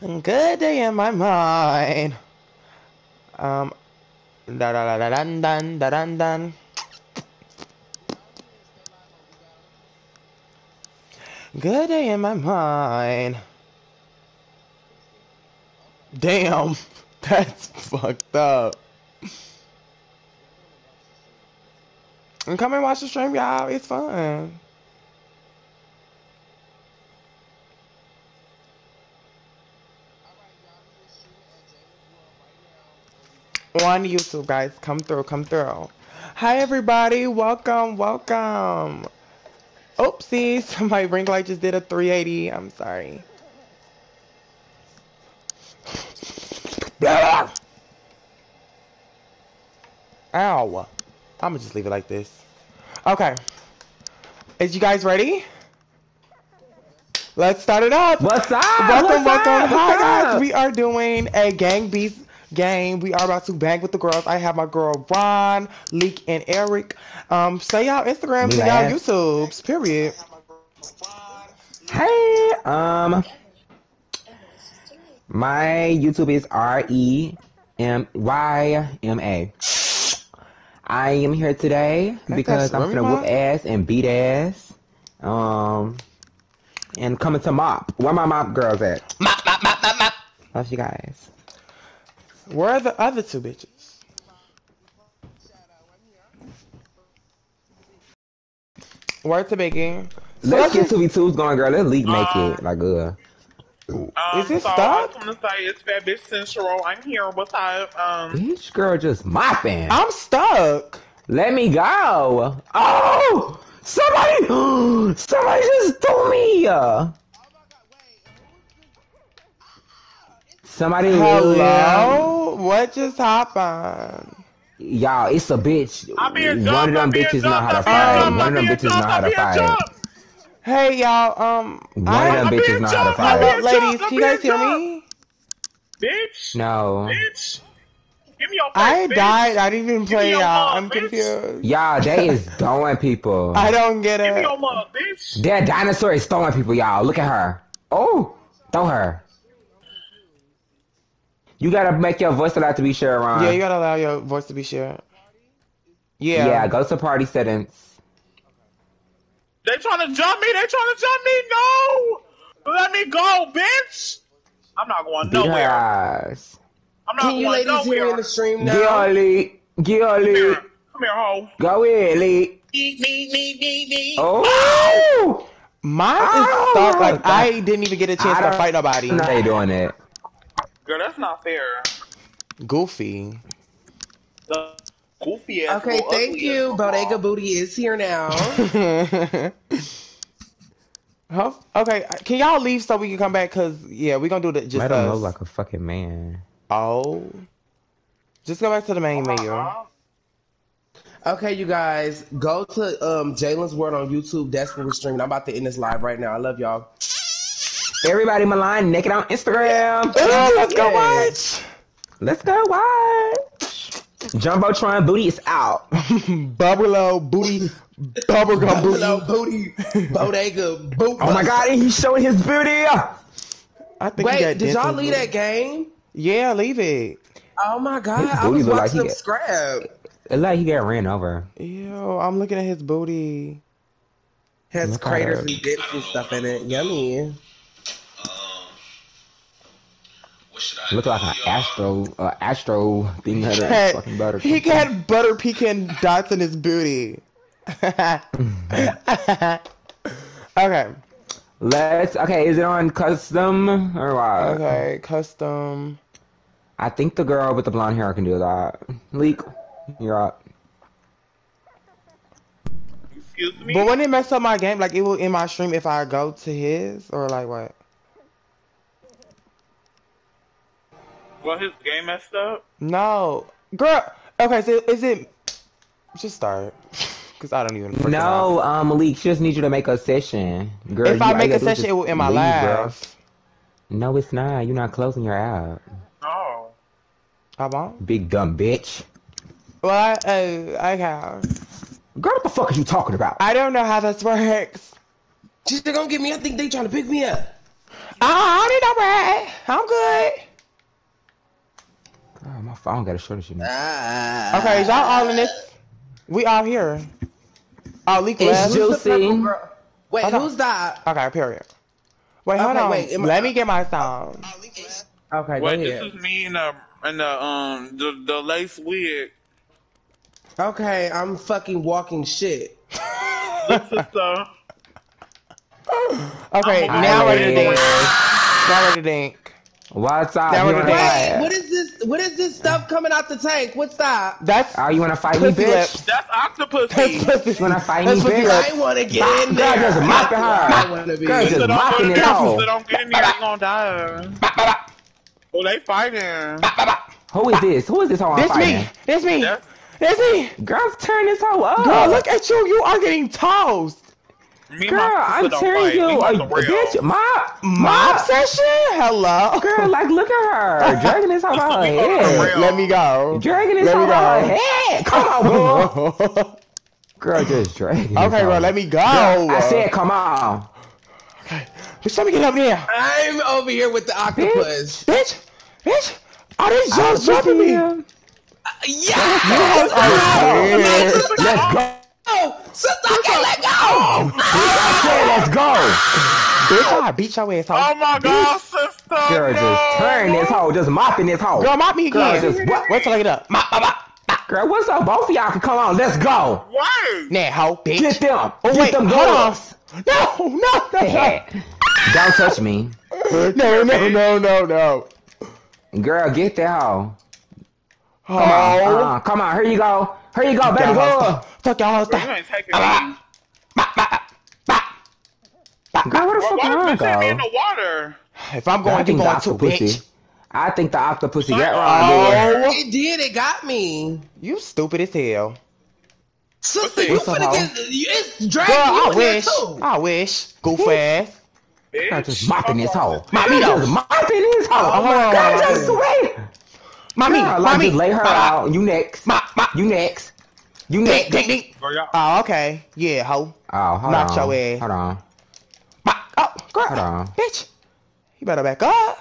Good day in my mind. Um, da da da da dun dun da dun dun. Good day in my mind. Damn, that's fucked up. And come and watch the stream, y'all. It's fun. On YouTube, guys. Come through, come through. Hi, everybody. Welcome, welcome. Oopsies, my ring light just did a 380. I'm sorry. Ow. I'm gonna just leave it like this. Okay. Is you guys ready? Let's start it up. What's up? Welcome, What's welcome. up? Hi, guys. We are doing a Gang Beast game. We are about to bang with the girls. I have my girl Ron, Leek, and Eric. Um, say y'all Instagrams and y'all YouTubes. Period. Hey, um, my YouTube is R E M Y M A. I am here today because I'm gonna whoop ass and beat ass. Um, and coming to mop. Where my mop girls at? Mop, mop, mop, mop, mop. Love you guys. Where are the other two bitches? Word to Biggie. So Let's get let's- 2v2s going, girl. Let's leak make Um, it like uh. Um, Is it so stuck? I just gonna say it's Fat Bitch Central. I'm here. What's up? Um, Bitch, girl, just mopping. I'm stuck. Let me go. Oh, somebody, somebody just threw me. Somebody, Hello? What just happened? y'all, it's a bitch. I'm being One jumped. of them bitches know how to fight. One of them bitches know how to fight. Hey y'all, um, One I, of them I'm bitches being know how to fight. hello, ladies. Can you guys hear me? Bitch. No, Bitch. Give me your face, I bitch. died. I didn't even play y'all. I'm bitch. confused. y'all, they is throwing people. I don't get it. Give me your mug, bitch. That dinosaur is throwing people, y'all. Look at her. Oh, throw her. You gotta make your voice allowed to be shared, Ron. Yeah, you gotta allow your voice to be shared. Yeah. Yeah, go to party settings. They trying to jump me. They trying to jump me. No. Let me go, bitch. I'm not going Beat her nowhere. ass. I'm not Can you going ladies hear me nowhere. in the stream Get now? on, Lee. Get on, Come here. Come here, hoe. Go in, Lee. Me, me, me, me, me. Oh! Mine Oh, is stuck. Like I didn't even get a chance to fight nobody. they doing it. Girl, that's not fair. Goofy. The goofy ass. Okay, thank you. ass Bodega Booty is here now. Huh? okay, can y'all leave so we can come back? Cause yeah, we gonna do the just Let him us. look like a fucking man. oh, just go back to the main menu. Uh-huh. Okay, you guys, go to um Jalen's World on YouTube. That's where we're streaming. I'm about to end this live right now. I love y'all. Everybody Milan naked on Instagram. Oh, let's go watch. Let's go watch. Jumbotron booty is out. Bubblo booty, bubblegum booty. Booty, Bodega Boot. Oh my god, and he's showing his booty. I think he Wait, got did y'all leave that game? Yeah, leave it. Oh my god, His I booty was look like watching he scrap. It like he got ran over. Ew, I'm looking at his booty. Has Look craters and dips and stuff in it. Yummy. Look like an astro, uh, astro thing that Had- fucking butter. he got butter pecan dots in his booty. okay. Let's. Okay, is it on custom or what? Okay, custom. I think the girl with the blonde hair can do that. Leak, you're up. Excuse me. But wouldn't it mess up my game? Like it will in my stream if I go to his or like what? Well, his game messed up. No, girl. Okay, so is it? Just start, cause I don't even. know. No, um, Malik, she just needs you to make a session. Girl, If you- I make a gotta do is session, it will in my leave, girl. No, it's not. You're not closing your app. Oh. I won't. Big dumb bitch. Well, I, uh, I can. Girl, what the fuck are you talking about? I don't know how this works. She's gonna get me. I think they trying to pick me up. I already know I'm good. Girl, my phone got a shortage of me. Ah. Okay, y'all all in this. We all here. Oh, leak It's left. Who's Juicy. Wait, Okay. who's that? Okay, period. Wait, hold Okay, on. wait, am I- Let me get my song. Okay, go Wait, ahead. this is me in the in the um the the lace wig. Okay, I'm fucking walking shit. This sister. Okay, now a ready to lady. dance. Now ready to dance. What's up? That You was wanna a Wait, fight? what is this? What is this stuff coming out the tank? What's that? That's Oh, you wanna fight me, bitch? lips. That's That's octopussy. pussy. You wanna fight That's me, pussy bitch? I want to get in Girl, there. just mopping her. I want to be. Girl, just Sister, don't mopping it to out. Don't get in there. You gonna die. Bop, bop, bop, Oh, they fighting. bop, bop, bop. Who is this? Who is this hoe I'm This fighting? me. This me. That's- This me. Girl, turn this hoe up. Girl, look at you. You are getting tossed. Me and Girl, my I'm telling don't tearing fight. you. We A, want bitch, mop. My Mop. obsession? Hello. Girl, like, look at her. Dragging this hoe out her We want the head. Let me go. Dragging this Let hoe me out her head. Come on, girl. Girl, just dragging Okay, hoe. bro, let me go. Girl, I said, come on. Okay, bitch, let me get up there. I'm over here with the octopus. Bitch, bitch. Oh, Are they I just jumping me. Uh, yeah. Yes! Oh, shit. Let's go. Oh, sister, I can't let go! I said, let's go. Bitch, I beat your ass, Oh my god, sister. Girl, just turn this hoe. Just mopping this hoe. Girl, mop me Girl, again. just what? Wait till I get up. Mop, mop, mop. mop. Girl, what's up? Both of y'all can come on. Let's go. Wait. Nah, hoe, bitch. Get them. Oh, Get wait, them hold on. girls. No, no, no. Don't touch me. No, no, no, no, no. Girl, get that hoe. Oh. Come on. Uh-uh. Come on. Here you go. Here you go, baby Y'all hoes girl. stop. Fuck y'all hoes Bro, you stop. ain't taking Ah. me. Bop, bop, bop, bop. Girl, where the Why, fuck why am I the bitch hit in the water? If I'm I going, you think the going too, bitch. I think the octopus got Shut wrong. Oh, It did, it got me. you stupid as hell. Sister, you What's up, finna get. It's dragging Girl, you I in there wish. too. I wish. Goof ass. Girl, Bitch. just mopping this hoe. Mop me Just mopping this hoe. Oh, hold on, Girl, hold just wait. Mommy, Girl, like, mommy. just lay her Mop, out. You next. Mop, mop. You next. You next. ding, ding. Girl, y'all- Oh, okay. Yeah, hoe. Oh, hold Knock on. your ass. Hold on. Mop. Oh, girl. Hold on. Bitch. You better back up.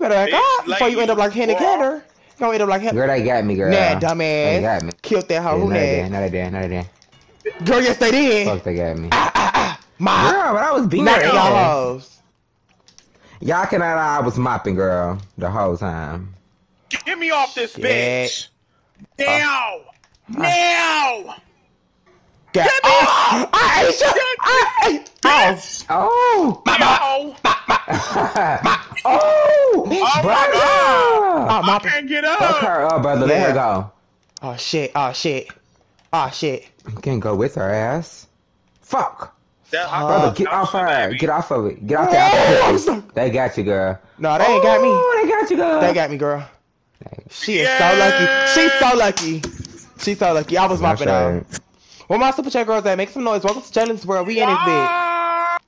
You better back Bitch, up before you end up like Henny ladies, Cantor. You gonna end up like Henny. Girl, they got me, girl. Nah, dumbass. They got me. Killed that hoe. Yeah, Who no, they did. next? No, they did. No, they did. Girl, yes, they did. Fuck, they got me. Ah, ah, ah. Mop. Girl, but I was beating Knock her y'all ass. hoes. Y'all cannot I was mopping, girl, the whole time. Get me off this Shit. bitch. Now. Now. Got, Get me oh, I ate you. I ate. Oh. Bitch. Oh! Yo. oh! Oh my brother! Oh, I my. can't get Fuck up. her up, brother. Let Yeah. her go. Oh shit. Oh shit. Oh shit. You can't go with her ass. Fuck! That- I- Brother, Uh, get no off shit, her. baby. Get off of it. Get off Oh, the I'm octopus. so- They got you, girl. No, they ain't got me. Oh, they got you, girl. They got me, girl. She is so lucky. She's so lucky. She's so lucky. I was mopping out. Where my super chat girls at? Make some noise. Welcome to Jalen's World. We in this bitch.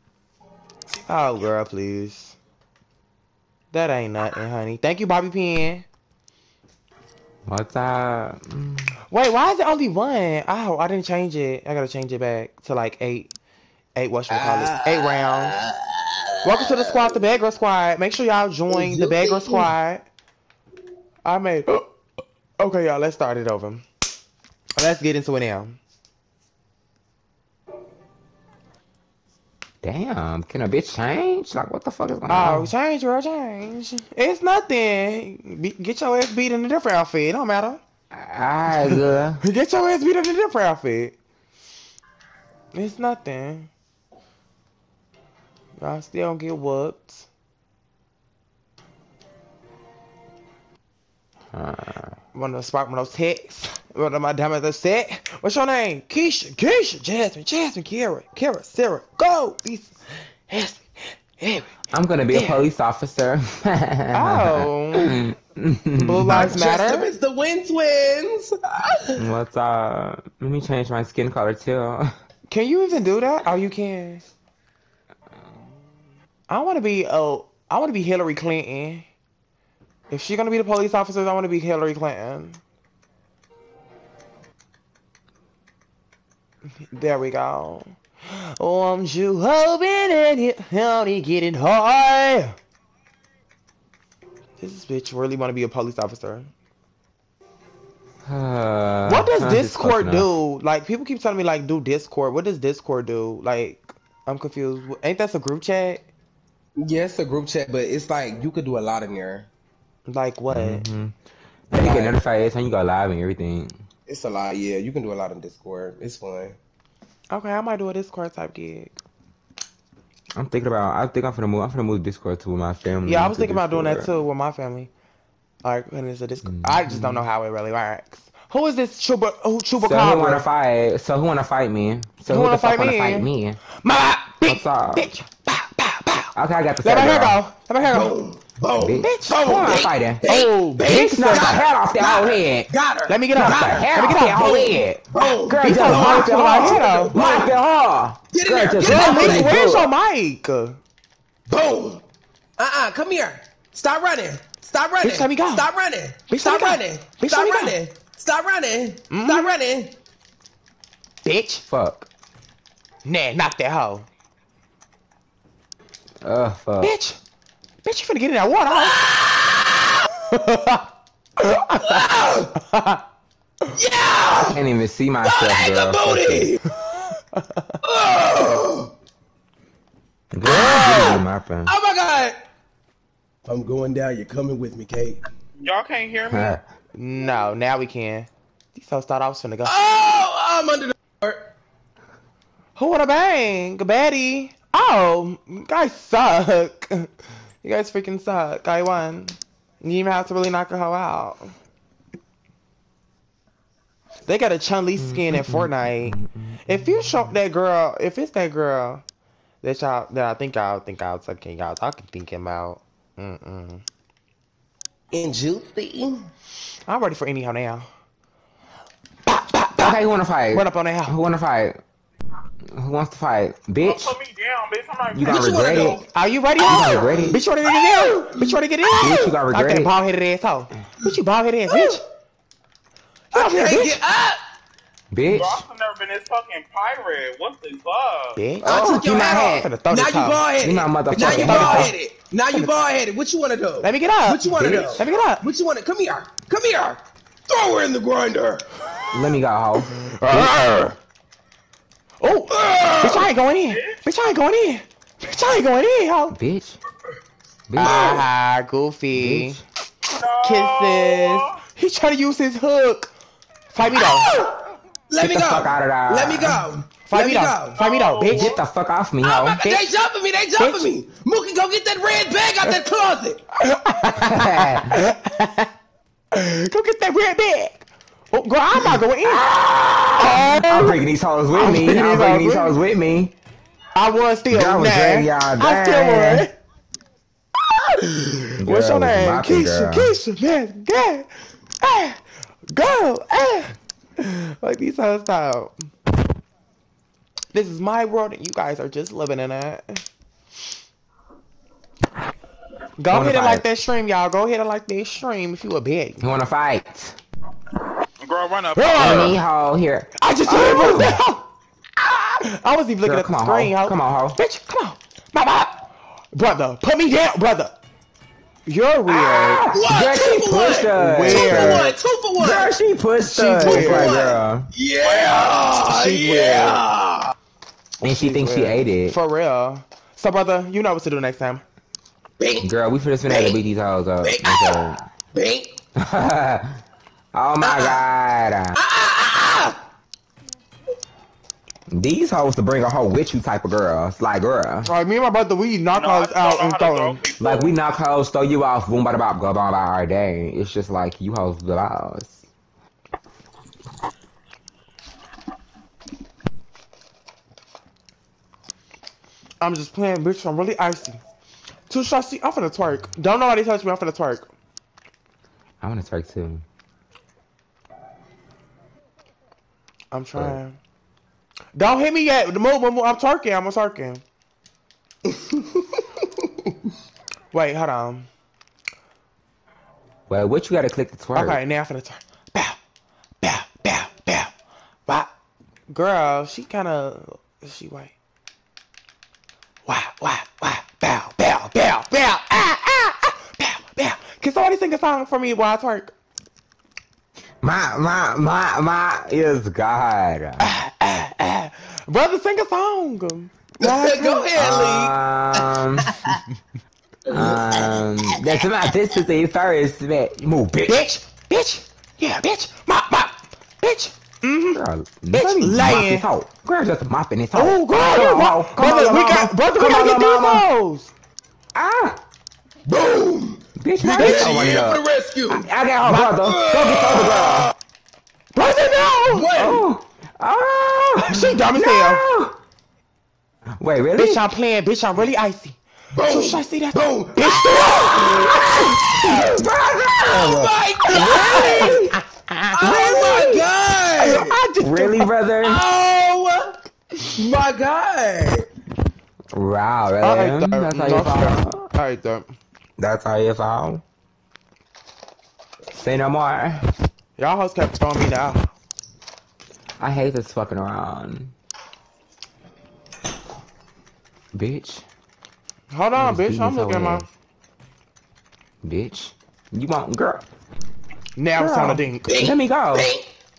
Oh, girl, please. That ain't nothing, honey. Thank you, Bobby Pin. What's up? Wait, why is it only one? Oh, I didn't change it. I gotta change it back to like eight. Eight, what should we call it? Uh. Eight rounds. Welcome to the squad, the Bad Girl Squad. Make sure y'all join the Bad Girl Squad. I made. Okay, y'all, let's start it over. Let's get into it now. Damn, can a bitch change? Like, what the fuck is going Oh, on? Oh, change, girl, change. It's nothing. Be- get your ass beat in a different outfit. It don't matter. Alright, girl. Get your ass beat in a different outfit. It's nothing. I still don't get whooped. Uh, One of the spark one of those texts. One of my diamonds set. What's your name? Keisha, Keisha, Jasmine, Jasmine, Kara, Kara, Sarah, go! Lisa, Ashley, Eric. I'm gonna be a police officer. Oh. Blue Lives Dressed up Matter. as the Wind Twins. What's up? Let me change my skin color too. Can you even do that? Oh, you can. I want to be. Oh, I want to be Hillary Clinton. If she's gonna be the police officer, I want to be Hillary Clinton. There we go. Oh, I'm you hoping and it only getting high. This bitch really want to be a police officer. Uh, What does Discord close enough. do? Like people keep telling me like do Discord. What does Discord do? Like I'm confused. Ain't that a group chat? Yeah, a group chat, but it's like you could do a lot in there. Like what? Mhm. And you get notified every time you go live and everything. It's a lot. Yeah, you can do a lot in Discord. It's fun. Okay, I might do a Discord type gig. I'm thinking about. I think I'm gonna move. I'm gonna move Discord to my family. Yeah, I was to thinking about doing that too with my family. Like when it's a Discord. I just don't know how it really works. Who is this Chuba? Who So who wanna fight? So who wanna fight me? So Who who, wanna the fuck fight wanna me? fight me? My What's bitch, up? bitch. Okay, I got the Let my hair go. Let my hair go. Boom, boom, Bitch, Bitch, who am I fighting? Oh, Bitch, bitch. knock the head off that whole head. Got her. Let me get Knock up. the Let hair me off get that up. whole head. Boom. Girl, Bitch, just I'm knock hard it to my head hard. off. Knock it hard. Get in Girl, there. just Get in Girl, knock there. bitch, it where's your good. mic? Boom. Uh-uh, come here. Stop running. Stop running. Bitch, let me go. Stop running. Bitch, Stop let me go. running. Bitch, Stop let me go. running. Stop running. Stop mm-hmm. running. Bitch. Fuck. Nah, knock that hoe. Uh, fuck. Bitch. Bitch, you finna get in that water. Yeah. I can't even see myself, Hey, girl. the booty. oh. Girl, you get my friend. oh my God. I'm going down. You're coming with me, Kate. Y'all can't hear me? no, now we can. These hoes thought I was finna go. Oh, I'm under the door. Who wanna bang? Betty. Oh, you guys suck. You guys freaking suck. I won. You even have to really knock a hoe out. They got a Chun Li skin in Fortnite. If you show that girl, if it's that girl that y'all that I think y'all think I'll talking y'all talking thinking about. Mm-mm. And juicy. I'm ready for any hoe now. Okay, who wanna fight? Run up on that Who hoe. wanna fight? Who wants to fight? Bitch, Put me down, bitch. I'm not you gonna regret do? it. Are you ready? You gonna regret it. Bitch, you ready to get in? Bitch, you ready to get in? Bitch, you gonna regret Like that it. bald headed ass hoe. Bitch, you bald headed ass bitch. Get I up here, can't bitch. get up. Bitch. Bro, I've never been this fucking pirate. What the fuck? Bitch. I Oh, took your you my hat head. off. Now you hoe. bald headed. You my Now you motherfucking bald head. headed. Now you bald headed. What you wanna do? Let me get up. What you wanna do? Let me get up. What you wanna? Come here. Come here. Throw her in the grinder. Let me go, hoe. Oh, bitch, I ain't going in. Bitch, I ain't going in. Bitch, I ain't going in, ho. Bitch. Bitch. Ah, goofy. Bitch. No. Kisses. He trying to use his hook. Fight me though. Let Get me the go. fuck out of there. Let me go. Fight Let me me though. go. Fight me though, bitch. Get the fuck off me, Oh hoe. they jumping me. They jumping Bitch. me. Mookie, go get that red bag out that closet. Go get that red bag. Oh, girl, I'm not going in. I'm Oh, bringing these hoes with I'm me. I'm bringing these hoes with me. I won still. Girl, I was nah. dragging y'all I still won. What's your name? Keisha. girl. Keisha, man, go, ah, go, ah. Like these hoes out. This is my world, and you guys are just living in it. Go ahead and like that stream, y'all. Go ahead and like that stream if you a bitch. You wanna fight? Girl, run up. Let me hoe here. I just did it now. I was even looking Girl, at the come on, screen, ho. ho. Come on, ho. Bitch, come on. Mama. Brother, put me down, brother. You're weird. Ah! What? Girl, Two she for pushed one. us. Where? Two for one. Two for one. Girl, she pushed She us. weird. Like, girl. Yeah. She yeah. And she thinks she ate it. For real. So, brother, you know what to do next time. Bing. Girl, we finna finna have to beat these hoes up. Bing. Okay. Bing. oh my ah! god. Ah, ah, These hoes to bring a hoe with you type of girls. Like, girl. All right, me and my brother, we knock No, I out and how throw throw them. Like, we knock hoes, throw you off, boom, bada bop, go on about our day. It's just like, you hoes the boss. I'm just playing, bitch. I'm really icy. Two shots. See, I'm finna twerk. Don't nobody touch me. I'm finna twerk. I wanna twerk too. I'm trying. Don't hit me yet. Move, move, move. I'm twerking. I'm a twerking. Wait, hold on. Well, what you gotta click the twerk? Okay, now I'm finna twerk. Bow, bow, bow, bow. Wow. Girl, she kind of. Is she white. Wow, wow, wow. Bow, bow, bow, bow. Ah, ah, ah. Bow, bow. Can somebody sing a song for me while I twerk? My my my my is God. Brother, sing a song. Go ahead, Lee. Um, um, that's my this is the first man. Move, bitch. Bitch, bitch, yeah, bitch, mop, mop, bitch. Mm-hmm. Girl, Bitch, let me mop lying. hoe. Girl, just mopping this hoe. Oh, girl, Come you on, wa- brother, on, we got, brother, we gotta get these hoes. Ah, Boom. Bitch, Bitch, hurry she up, here up. the rescue. I got her brother. Go get the other. Brother, no. What? Oh, oh, She dumb as hell. Wait, really? Bitch, I'm playing. Bitch, I'm really icy. So should I see that? Boom. Bitch, Oh my god! Oh my god! I just Really, brother? Oh my god! Wow, really? I really? hate that. That's how you fall. I hate that. That's how you fall. Say no more. Y'all hoes kept throwing me down. I hate this fucking around. Bitch. Hold on, bitch. I'm this looking at my. Bitch. You want girl? Now it's Girl. on the dink. Let me go.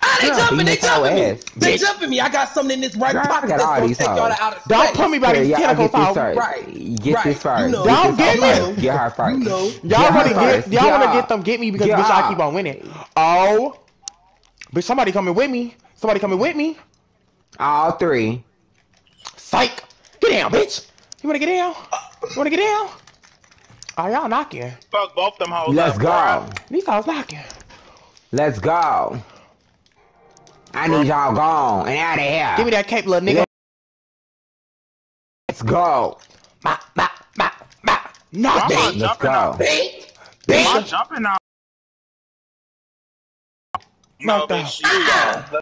Ah, they Girl, jumping, they beat jumping me. ass, They bitch. jumping me. I got something in this right Girl, pocket that's gonna take y'all out of Don't space. put me by Here, these y'all tentacles get this first. Right. Get Right. this first. You know. Y'all this get me. first. Get her first. You know. Y'all Get wanna get y'all wanna Get get them get me because Get bitch I keep on winning. Oh, bitch, somebody coming with me. Somebody coming with me. All three. Psych. Get down, bitch. You wanna get down? You wanna get down? Oh, y'all knocking. Fuck both them hoes Let's up, go. bruh. These hoes knocking. Let's go. I need y'all gone and out of here. Give me that cape, little nigga. Let's go. Ma, ma, ma, ma. Knock I'm not Let's jumping go. out. I'm jumping out. No, Knocked out. bitch, you go.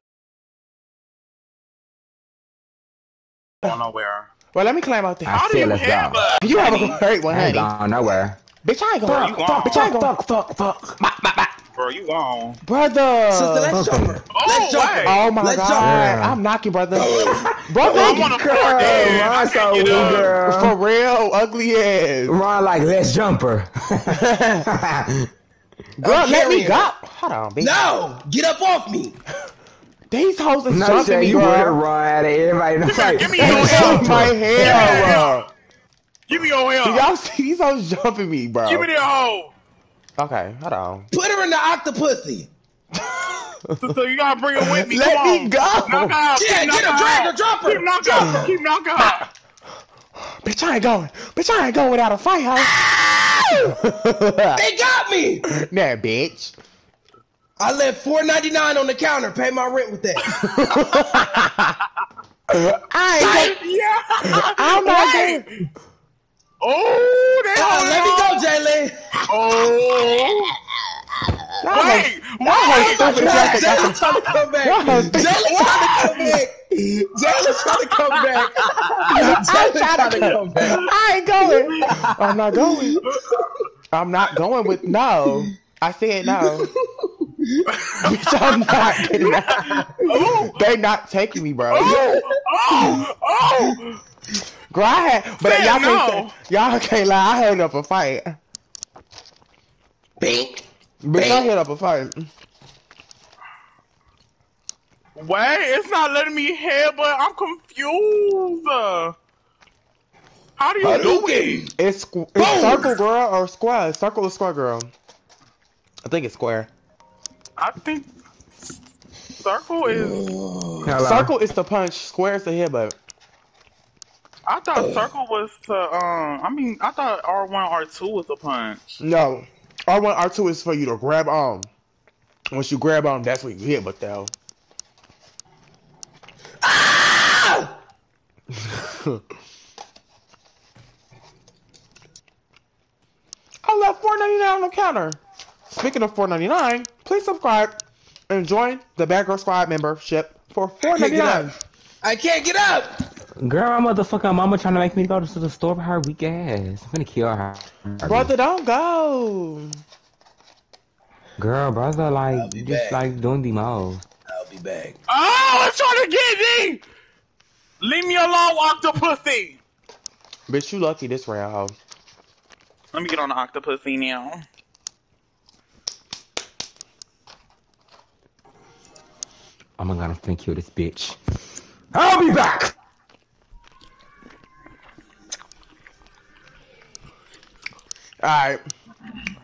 Going nowhere. Well, let me climb out there. I How do said you let's have go. a You have a great one, I ain't honey. gone nowhere. Bitch, I ain't going. Bro, you gone. Bitch, I ain't going. Fuck, fuck, fuck. Ma, ma, ma. Bro, you gone. Brother. Sister, let's Okay. jump her. Oh, Let's jump wait. her. Oh my Let's god. jump Yeah. I'm knocking, brother. Oh. brother. Oh, I'm on the floor Girl. I Ron can't so get weak, up. girl. For real, ugly ass. Ron like, let's jump her. Girl, I'm let me carrying go. Hold on, bitch. No! Get up off me! These hoes is Not jumping sure me, you would girl. run at everybody. in the fight. give me They your jumped my Give hair. bro. Give me your Do help. y'all see these hoes jumping me, bro? Give me that hoe. Okay, hold on. Put her in the octopussy! So you gotta bring her with me. Let Come me on. go. Knock out. Yeah, Keep get her, knocking drag her, drop her! Keep knocking out. Keep knocking out. Bitch, I ain't going. Bitch, I ain't going without a fight, hoe. They got me! nah, bitch. I left four ninety nine on the counter. Pay my rent with that. I ain't going. Yeah. I'm not Wait. going. Oh, they Oh, let me go, Jalen. Oh. Y'all Wait. Wait. stupid as y'all think I Jalen's trying to come back. Jalen's trying to come back. Jalen's trying to come back. Jalen's trying to come back. I ain't going. I'm not going. I'm not going with no. I said no. Bitch, I'm not getting out. Oh. They not taking me, bro. Oh. Oh. Oh. Girl, I had, but Say y'all no. can't, say, y'all can't lie. I held up a fight. Bink. Bitch, I held up a fight. Wait, it's not letting me head, but I'm confused. How do you do it? It's it's circle girl or square. Circle or square girl. I think it's square. I think circle is. Hello. Circle is the punch. Square is the headbutt. I thought circle was to. Um, I mean, I thought R one R two was a punch. No. R one, R two is for you to grab on. Once you grab on, that's when you hit. But though, Ah! I left four ninety nine on the counter. Speaking of four ninety nine, please subscribe and join the Bad Girl Squad membership for four Can't get up. I can't get up. Girl, my motherfucking mama trying to make me go to the store for her weak ass. I'm gonna kill her. Brother, don't go. Girl, brother, like, just back. like doing the most. I'll be back. Oh, it's trying to get me! Leave me alone, octopussy! Bitch, you lucky this round, hoe. Let me get on the octopussy now. I'm gonna kill this bitch. I'll be back! Alright.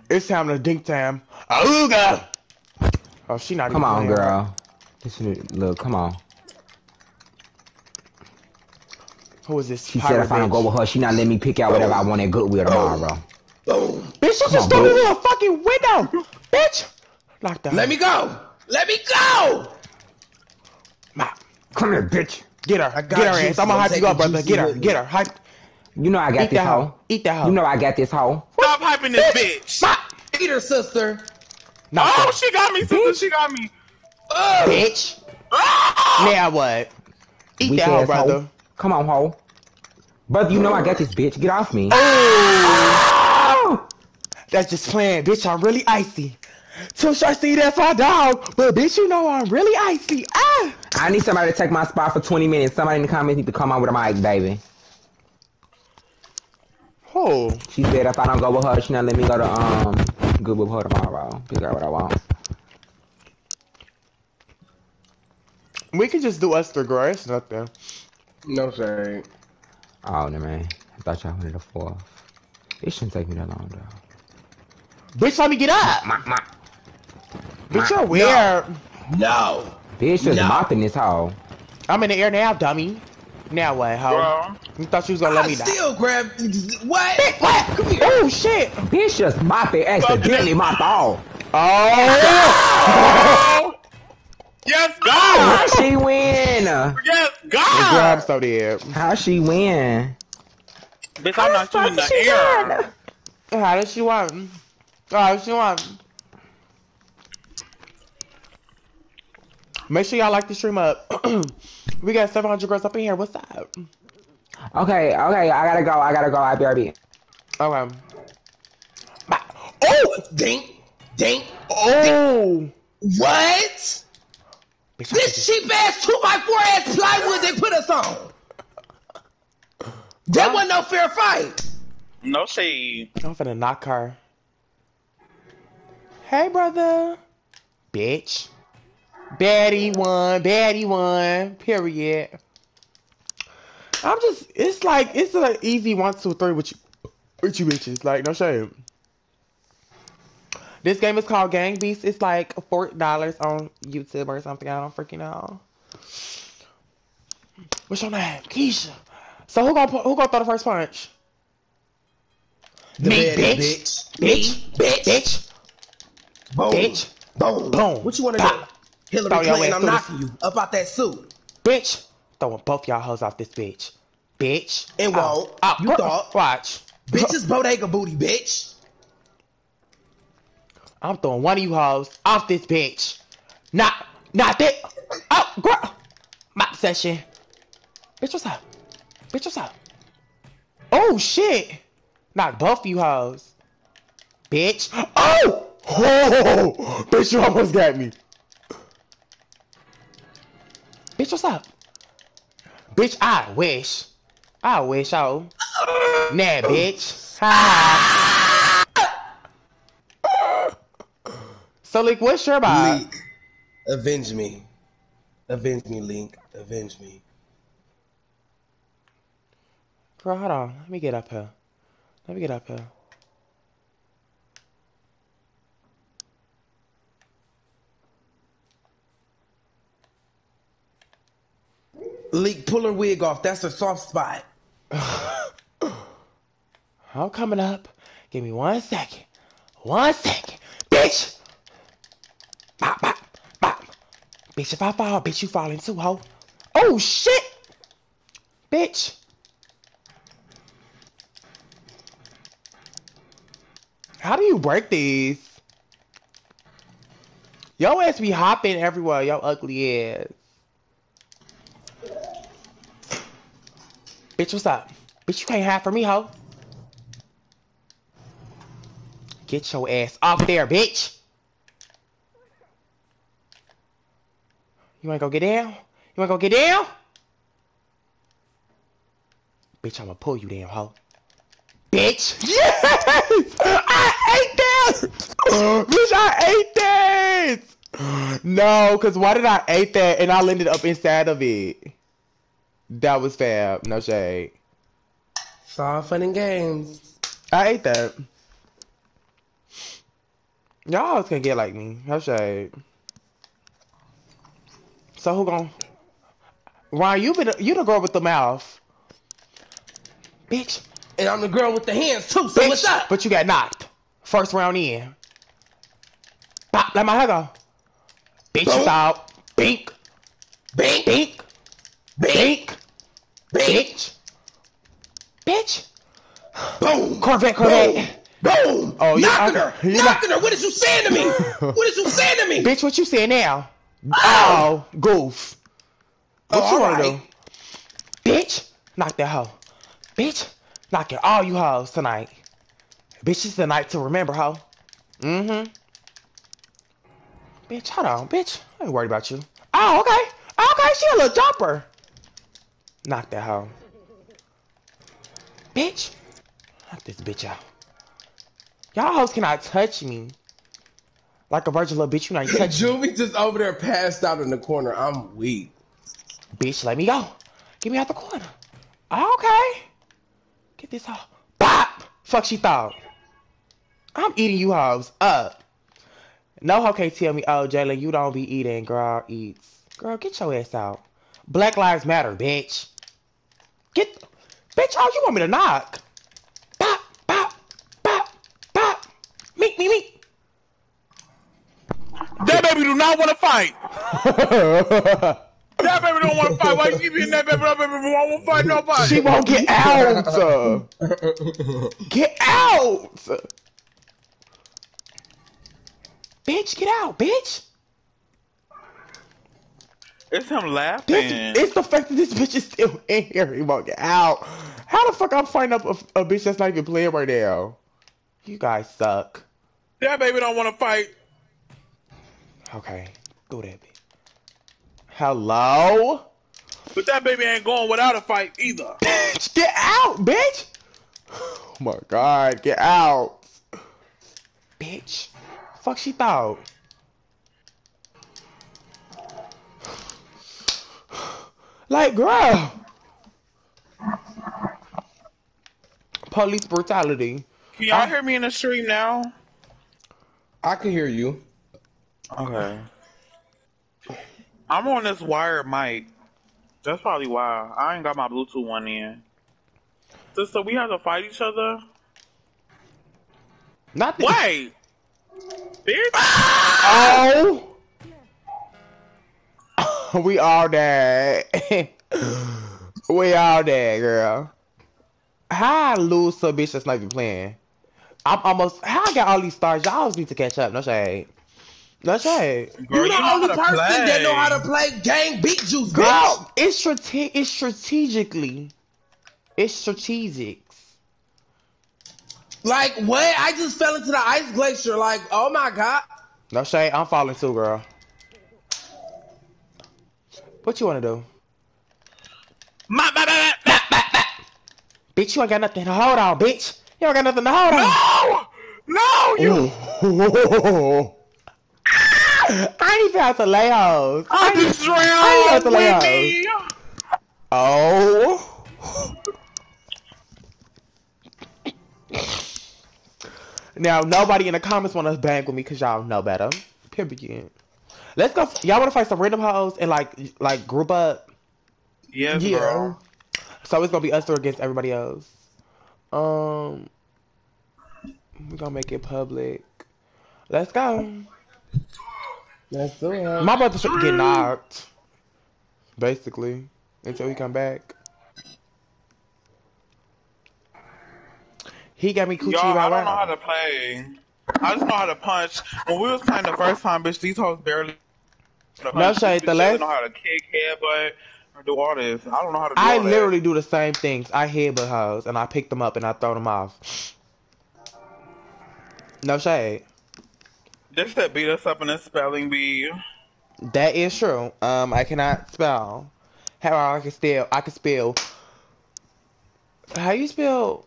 It's time to dink time. Auga! Oh, she not Come even on, playing. girl. This is- look, come on. Who is this? She said pirate if I don't go with her, she not let me pick out whatever I want at Goodwill oh. tomorrow. Boom. Bitch, you Come just on, threw me through a fucking window! Bitch! Lock the Let me go. Let me go. Ma, Come here, bitch. Get her. I got Get her juicy. ass. I'm gonna I'm hype you up, taking brother. Get her. Get her. Hype. You know I got Eat this that hoe. hoe. Eat that hoe. You know I got this hoe. Stop hyping this bitch. Ma. Eat her, sister. Knock Oh, her. she got me, sister. She got me. Ugh. Bitch. Ah! Now what? Eat Weak that hoe, ass brother. hoe. Come on, hoe. Brother, you know I got this bitch. Get off me. Oh! That's just playing, bitch. I'm really icy. Too short see that for dog, but bitch, you know I'm really icy. Ah! I need somebody to take my spot for 20 minutes. Somebody in the comments need to come on with a mic, baby. Oh, She said if I don't go with her, she not let me go to um good with her tomorrow. Figure out what I want. we can just do Esther three, girl. It's nothing. No, sir. Oh no man. I thought y'all wanted a fourth. It shouldn't take me that long though. Bitch, let me get up. Ma, ma. Bitch, you're weird. No. Bitch just No. mopping this hole. I'm in the air now, dummy. Now what, hoe? Bro. You thought you was gonna let I me die? still grab. What? Bitch, what? Come here. Oh shit! Bitch just mopping accidentally my ball. Oh! Yes, How she win? Yes, Girl, I'm so dead. How she win? Bitch, I knocked you in the air. How does she want? How does she want? Make sure y'all like the stream up. we got 700 girls up in here. What's up? Okay, okay, I gotta go. I gotta go. IBRB. Okay. Oh! Dink. Dink. Oh! What? Bitch, This cheap ass two by four ass plywood they put us on. That wasn't no fair fight. No shade. I'm finna knock her. Hey, brother. Bitch. Baddie one, baddie one, period. I'm just, it's like, it's an easy one, two, three with you, with you bitches. Like, no shame. This game is called Gang Beast. It's like $4 on YouTube or something. I don't freaking know. What's your name? Keisha. So who gonna, who gonna throw the first punch? The Me, baddest bitch. bitch. Bitch. Bitch. Bitch. Boom. Bitch. Boom. Boom. What you want to do? Hillary Clinton, I'm knocking you up out that suit. Bitch. Throwing both y'all hoes off this bitch. Bitch. It Oh. won't. Ah, oh, You girl, thought. Watch. Bitches bodega booty, bitch. I'm throwing one of you hoes off this bitch. Not, not that. Oh, girl. Mop session. Bitch, what's up? Bitch, what's up? Oh, shit. Knock both of you hoes. Bitch. Oh! Oh! Bitch, you almost got me. Bitch, what's up? Bitch, I wish. I wish, oh. Nah, bitch. Ha. so, like, what's your vibe? Leak. Avenge me. Avenge me, Link. Avenge me. Girl, hold on. Let me get up here. Let me get up here. Leak, pull her wig off. That's her soft spot. I'm coming up. Give me one second. One second. Bitch! Bop, bop, bop. Bitch, if I fall, bitch, you falling too, ho. Oh, shit! Bitch. How do you break these? Yo ass be hopping everywhere, yo ugly ass. Bitch, what's up? Bitch, you can't hide from me, ho. Get your ass off there, bitch. You wanna go get down? You wanna go get down? Bitch, I'ma pull you down, ho. Bitch! Yes! I ate that! Bitch, I ate that! no, cause why did I ate that and I landed up inside of it? That was fab. No shade. It's all fun and games. I ate that. Y'all always gonna get like me. No shade. So who gon' Ryan, you been you the girl with the mouth. Bitch. And I'm the girl with the hands too, so Bitch. what's up? But you got knocked. First round in. Pop, let my hair go. Bitch, stop. Bink. Bink, Bink. bink, Bink. Bitch. Bitch. boom, Corvette, Corvette. boom. Oh, you- knocking I- her, knocking her. What is you saying to me? what is you saying to me? Bitch, what you saying now? Oh, goof. What Oh, you wanna alright. do? Bitch, knock that hoe. Bitch, knocking all you hoes tonight. Bitch, it's the night to remember, hoe. Mm-hmm. Bitch, hold on, bitch. I ain't worried about you. Oh, okay. Okay, she a little jumper. Knock that hoe. Bitch. Knock this bitch out. Y'all hoes cannot touch me. Like a virgin little bitch, you not touch me. Juvie just over there passed out in the corner. I'm weak. Bitch, let me go. Get me out the corner. Ah, okay. Get this hoe. Bop! Fuck she thought. I'm eating you hoes up. No hoe can't tell me, oh, Jalen, you don't be eating. Girl eats. Girl, get your ass out. Black Lives Matter, bitch. Get. Bitch, oh, you want me to knock? Bop, bop, bop, bop. Meek, me, meek. That baby do not want to fight. That baby don't want to fight. Why you keep hitting that baby? That baby won't fight nobody. she won't get out. Get out! Bitch, get out, bitch! It's him This, laughing. it's the fact that this bitch is still in here. He won't get out. How the fuck I'm fighting up a, a bitch that's not even playing right now? You guys suck. That baby don't want to fight. Okay, go that bitch. Hello? But that baby ain't going without a fight either. Bitch, get out, bitch! Oh my god, get out. Bitch. Fuck she thought. Like, girl. Police brutality. Can y'all hear me in the stream now? I can hear you. Okay. I'm on this wired mic. That's probably why. I ain't got my Bluetooth one in. So, so we have to fight each other? Not the- Wait! Bitch! Oh! we all dead. we all dead, girl. How I lose to a bitch that's not even playing? I'm almost. How I got all these stars? Y'all always need to catch up. No shade. No shade. Girl, you the know only how to person that know how to play gang beat juice, bitch. Girl, it's strate- It's strategically. It's strategic. Like what? I just fell into the ice glacier. Like, oh my god. No shade. I'm falling too, girl. What you wanna do? Ma- ma- ma- ma- ma- ma- Bitch, you ain't got nothing to hold on, bitch. You ain't got nothing to hold on. No! No, you! I ain't even have to lay hoes. I I just ain't- I ain't got to lay hoes. Oh. Now nobody in the comments want to bang with me because y'all know better. Period. Let's go. Y'all want to fight some random hoes and like like group up. Yes, Yeah. girl. So it's gonna be us two against everybody else. Um, we're gonna make it public. Let's go. Let's do it. My brother should get knocked. Basically, until he come back. He got me coochie Y'all, I don't know how to play. I just know how to punch. When we was playing the first time, bitch, these hoes barely. No shade, the last- They know how to kick, headbutt, or do all this. I don't know how to do I all that. literally do the same things. I headbutt hoes and I pick them up and I throw them off. No shade. They said beat us up in a spelling bee. That is true. Um, I cannot spell. How I can spell? I can spell. How you spell?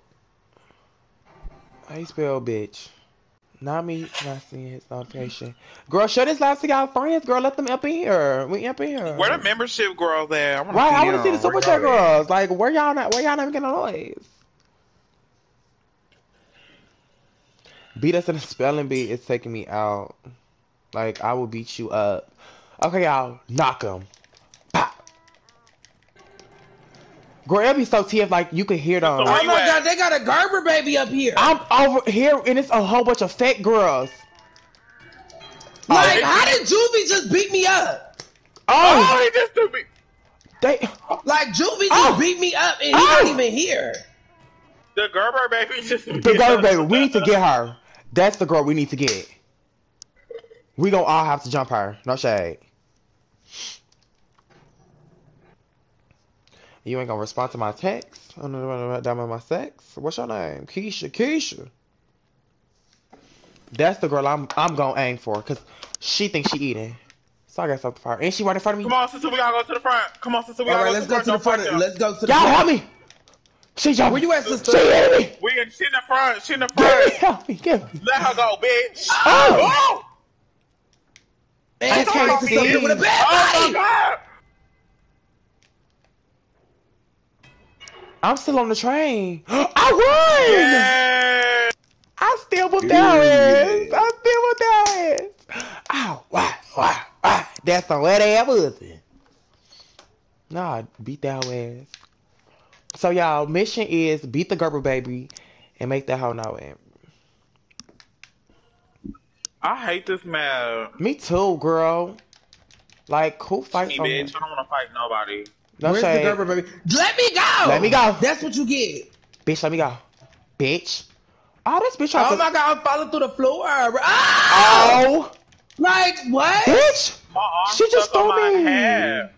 How you spell bitch? Not me not seeing his notification. Girl, show this live to y'all friends, girl. Let them up in here. We up in here. Where the membership girls at? I wanna Right, I want to see the super chat girls. Like, where y'all not? Where y'all not making a noise? Beat us in a spelling bee is taking me out. Like, I will beat you up. Okay, y'all, knock them. Girl, it'll be so TF like you could hear them. So Oh my at? god, they got a Gerber baby up here. I'm over here and it's a whole bunch of fat girls. like, they- how did Juvie just beat me up? Oh, Oh, he just threw me. they. Like Juvie just Oh. beat me up and he Oh. not even here. The Gerber baby just. The girl, baby, we need to get her. That's the girl we need to get. We gonna all have to jump her. No shade. You ain't gonna respond to my text? I don't know about down my sex. What's your name? Keisha. Keisha. That's the girl I'm I'm gonna aim for, cause she thinks she eating. So I got something for her, and she right in front of me. Come on, sister, we gotta go to the front. Come on, sister, we All gotta right, go let's to go the to the front. front. Let's go to the Y'all front. help me. She jumped. Where you at, She sister? hit me. We in, she in the front. She in the Give me, help me, give me. Let her go, bitch. Oh. Oh, Man, I can't see. with a bad oh my god. I'm still on the train. I won. Yeah. I still whooped their ass. I still whooped their ass. Ah, Ow, why, why, why? That's some wet ass pussy. Nah, beat that ass. So y'all, mission is beat the Gerber baby and make that hoe know it. I hate this map. Me too, girl. Like, who Me, fights on bitch. me? I don't want to fight nobody. No Where's the shade. Gerber baby? Let me go. Let me go. That's what you get. Bitch, let me go. Bitch. Oh, this bitch Oh to... my god, I'm falling through the floor. Ah! Oh, Like what? bitch. My arm She just stuck on threw my me. head.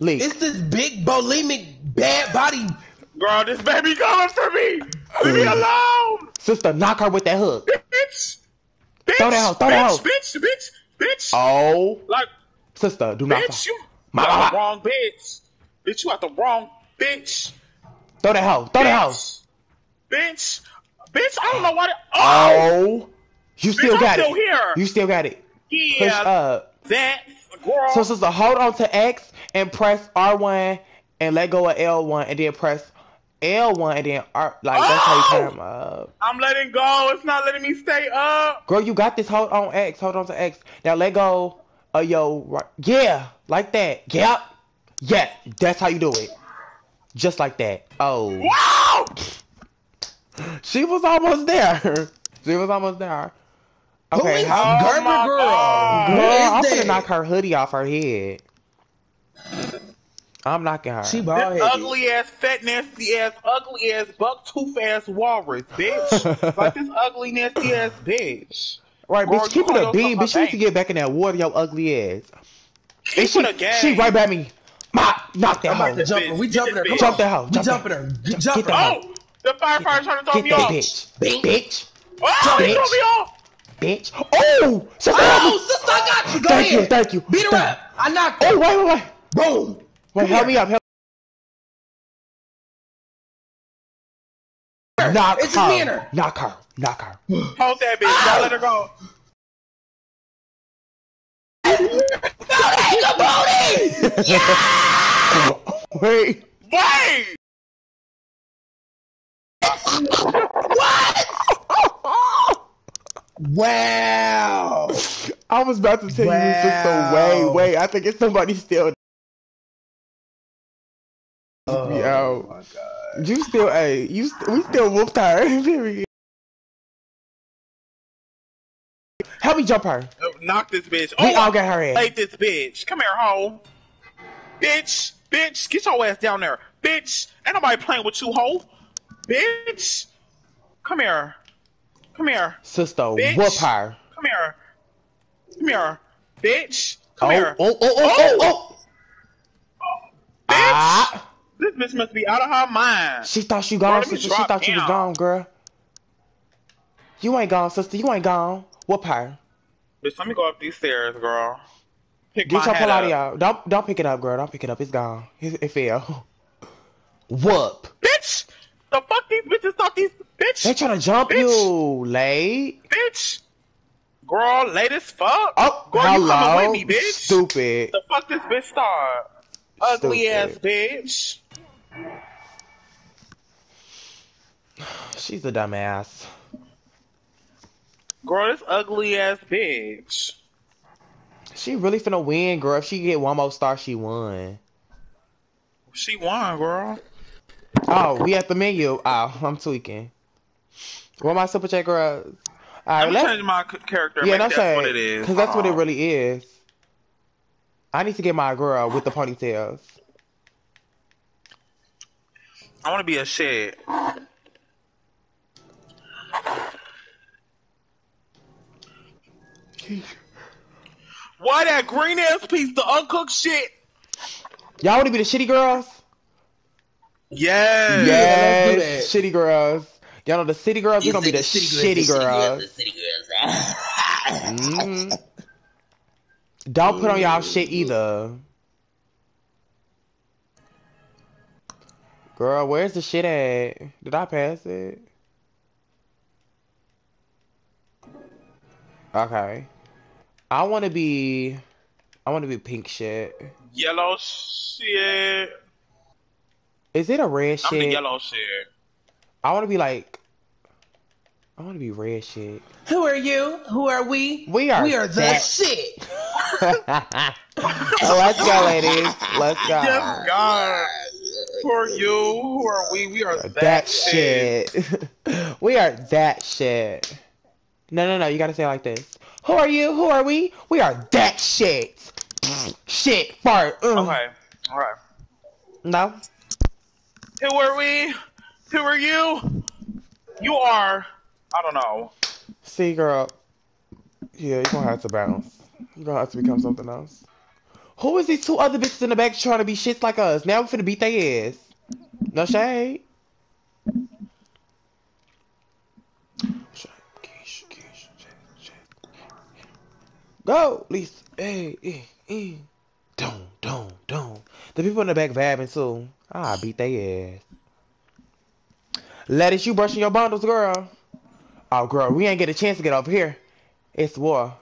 Leak. It's this big bulimic bad body. Girl, this baby coming for me. Leave me alone. Sister, knock her with that hook. Bitch. Bitch. Throw that hoe, throw that bitch, hoe. bitch, bitch, bitch. Oh, Like, sister, do not bitch, you The wrong bitch. Bitch, you got the wrong bitch. throw the hoe, throw the hoe. Bitch. Bitch. Bitch, I don't know what it. Oh! Oh, you still I'm got still it. here. You still got it. Push up. That girl. So sister, hold on to X and press R1 and let go of L1 and then press L1 and then R. Like that's how Oh! you climb up. I'm letting go. It's not letting me stay up. Girl, you got this. Hold on X. Hold on to X. Now let go Uh, of your right. Yeah, like that. Yep. Yeah, that's how you do it. Just like that. Oh. Wow! She was almost there. She was almost there. Okay, Who is how, Oh Gerber girl? God. Girl, is I'm that? gonna knock her hoodie off her head. I'm knocking her. She This bald headed. ugly ass, fat, nasty ass, ugly ass, buck tooth ass walrus, bitch. like this ugly, nasty ass bitch. Right, Girl, bitch, keep it a bean. yourself Bitch, you need to get back in that water, your ugly ass. Keep And she, it she right by me. Ma, knock that I'm about hoe. jump her. We jumping her. Jump on. that hoe. We jumping her. Get Jump that her. hoe. Oh, the firefighter trying to throw me off. bitch. Bink. Bitch. Oh, he Bitch. threw me off. Bitch. Oh! Sister, Oh, sister, I got you. Go Thank ahead. you, thank you. Beat her Thank up. I knocked Oh, wait, wait, wait. Boom. Wait, help me up. Help Knock It's just her. me and her. Knock her. Knock her. Hold that bitch. Don't let her go. No, that's the booty. Wait. Wait. Wow. I was about to tell you, sister. Wow. Wait, wait. I think it's somebody still. Oh, me out. my God. You still, hey, you st- we still whooped her. Period. Help me jump her. Knock this bitch. We oh, all got her ass. Hate this bitch. Come here, hoe. Bitch. Bitch. Get your ass down there. Bitch. Ain't nobody playing with you, hoe. Bitch. Come here. Come here. Sister, Bitch. whoop her. Come here. Come here. Bitch. Come oh, here. oh, oh, oh, oh, oh. Bitch. Ah. This bitch must be out of her mind. She thought you gone, sister. She thought you was gone, girl. You ain't gone, sister. You ain't gone. Whoop her. Bitch, let me go up these stairs, girl. Pick Get your Pilates out. Don't don't pick it up, girl. Don't pick it up. It's gone. It, it fell. Whoop. Bitch. The fuck these bitches thought these bitch. They trying to jump Bitch. you, late. bitch. Girl, late as fuck. Oh, Girl, you hello. coming with me, bitch. Stupid. The fuck this bitch start? Ugly Stupid. ass bitch. She's a dumbass. Girl, this ugly ass bitch. She really finna win, girl. If she get one more star, she won. She won, girl. Oh, we at the menu. Oh, I'm tweaking. What my super chat, girl? All right, Let me let's. change my character. Yeah, no that's shade. what it is. Because that's what it really is. I need to get my girl with the ponytails. I want to be a shit. Why that green ass piece, the uncooked shit? Y'all want to be the shitty girls? Yes. Yes, let's shitty girls. Y'all know the city girls? We're gonna be the shitty girls. Mhm. Don't put on y'all shit either. Girl, where's the shit at? Did I pass it? Okay. I want to be. I want to be pink shit. Yellow shit. Is it a red I'm the shit? yellow shit. I want to be like. I want to be red shit. Who are you? Who are we? We are. We are the that- shit. Let's go, ladies. Let's go. Yes, God. Who are you? Who are we? We are that, that shit. shit. we are that shit. No, no, no. You gotta say it like this. Who are you? Who are we? We are that shit. shit. Fart. Ugh. Okay. All right. No. Who are we? Who are you? You are. I don't know. See, girl. Yeah, you're gonna have to bounce. You're gonna have to become something else. Who is these two other bitches in the back trying to be shits like us? Now we finna beat their ass. No shade. Go, Lisa. Hey, hey, hey. Don't, don't, don't. The people in the back vibing too. Ah, beat their ass. Lettuce, you brushing your bundles, girl. Oh, girl, we ain't get a chance to get up here. It's war.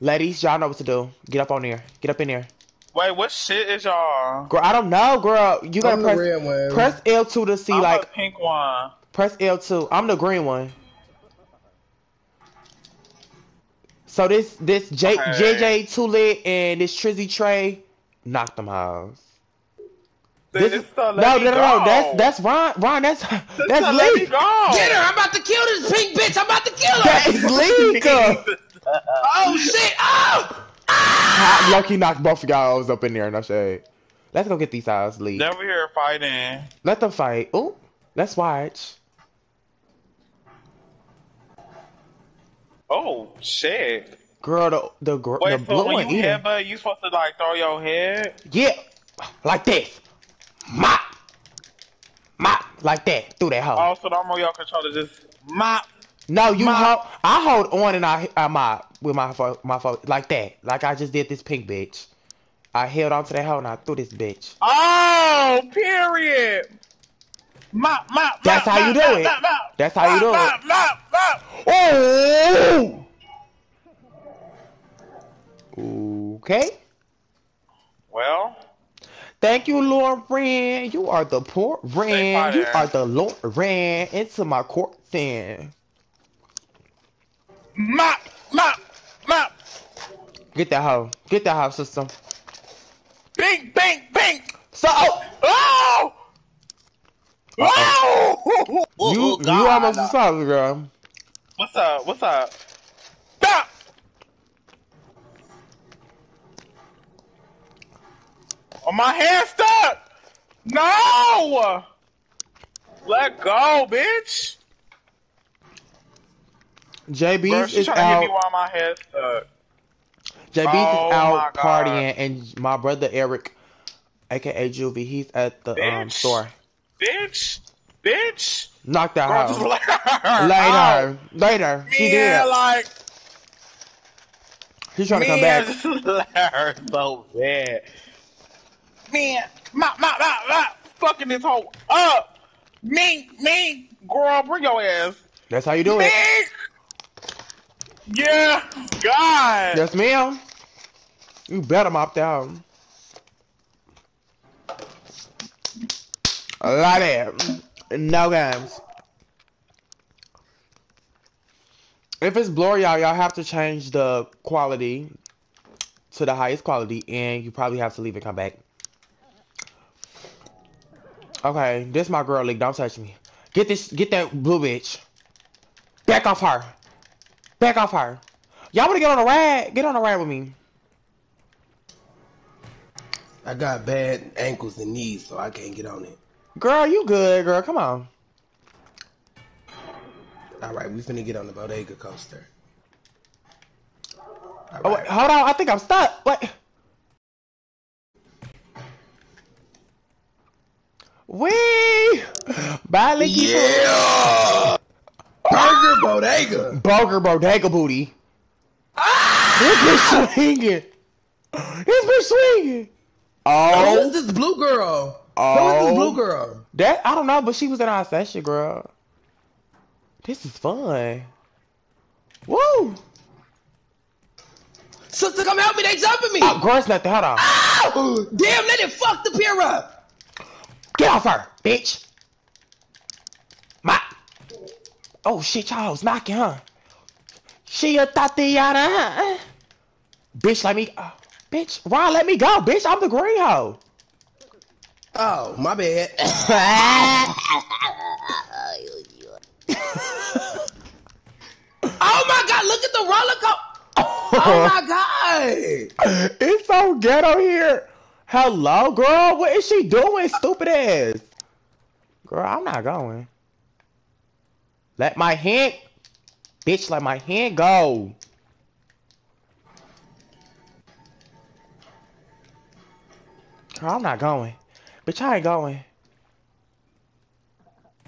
Ladies, y'all know what to do. Get up on there. Get up in there. Wait, what shit is y'all? Girl, I don't know, girl. You gotta I'm the press red one. press L2 to see I'm like the pink one. press L2. I'm the green one. So this this J, Okay. JJ Tulit and this Trizzy Trey knocked them hoes. This, This is the no, no, no, no. That's that's Ron. Ron, that's This that's the let me Leak. go. Get her! I'm about to kill this pink bitch. I'm about to kill her. That is Leak. oh shit! Oh! Ah, Lucky knocked both of y'all hoes up in there. No shade. Let's go get these hoes Leak. Never here fighting. Let them fight. Ooh, let's watch. Oh shit! Girl, the the, gr- the Wait, blue so one when you eating. you supposed to like throw your head? Yeah, like this. Mop. Mop. Like that. Through that hole. Oh, so the remote controller just mop. No, you mop. hold. I hold on and I, I mop with my my phone. Like that. Like I just did this pink bitch. I held on to that hole and I threw this bitch. Oh, period. Mop, mop. That's mop, how you do it. That's how you do it. Mop, mop, mop. Oh! Okay. Well, Thank you, Lauren. You are the poor Ran. You are the Lauren into my court then. Mop, mop, mop. Get that hoe. Get that hoe, sister. Bing, bing, bing. So, oh, Oh! Wow! Oh! you oh, you almost a solid girl. What's up? What's up? Stop! Oh, my hand stuck! No! Let go, bitch! JB's Bro, is trying to hit me out. while my head stuck. JB's Oh is out partying, and my brother Eric, aka Juvie, he's at the um store. Bitch! Bitch! Knock that Bro, just hoe. let her out. Later, later. She Yeah, did. like, She's trying to come back. her so bad. Man, mop, mop, mop, mop, fucking this whole up. Me, me, girl, bring your ass. That's how you do Me. it. Yeah, God. Yes, ma'am. You better mop down. I like that. No games. If it's blurry out, y'all have to change the quality to the highest quality, and you probably have to leave and come back. Okay, this my girl league. Don't touch me. Get this. Get that blue bitch. Back off her. Back off her. Y'all wanna get on a ride? Get on a ride with me. I got bad ankles and knees, so I can't get on it. Girl, you good, girl. Come on. All right, we finna get on the bodega coaster. All Oh, wait, hold on. I think I'm stuck. What? Wee! Bye, Licky. Yeah! Burger bodega. Burger bodega booty. Ah! This bitch swinging. This bitch swinging. Oh, is this blue girl? Oh. Who is Oh. this blue girl? that I don't know, but she was in our session, girl. This is fun. Woo! Sister, come help me. They jumping me. Oh, girl, it's nothing. Hold on. Ow! Damn, let it fuck the pier up. Get off her, bitch. My. Oh shit, y'all was knocking, huh? She a Tatiana, huh? Bitch, let me. Oh, bitch, Ron, let me go, bitch. I'm the green hoe. Oh, my bad. oh my god, look at the roller coaster. Oh my god. it's so ghetto here. Hello, girl. What is she doing, stupid ass? Girl, I'm not going. Let my hand, bitch. Let my hand go. Girl, I'm not going. Bitch, I ain't going.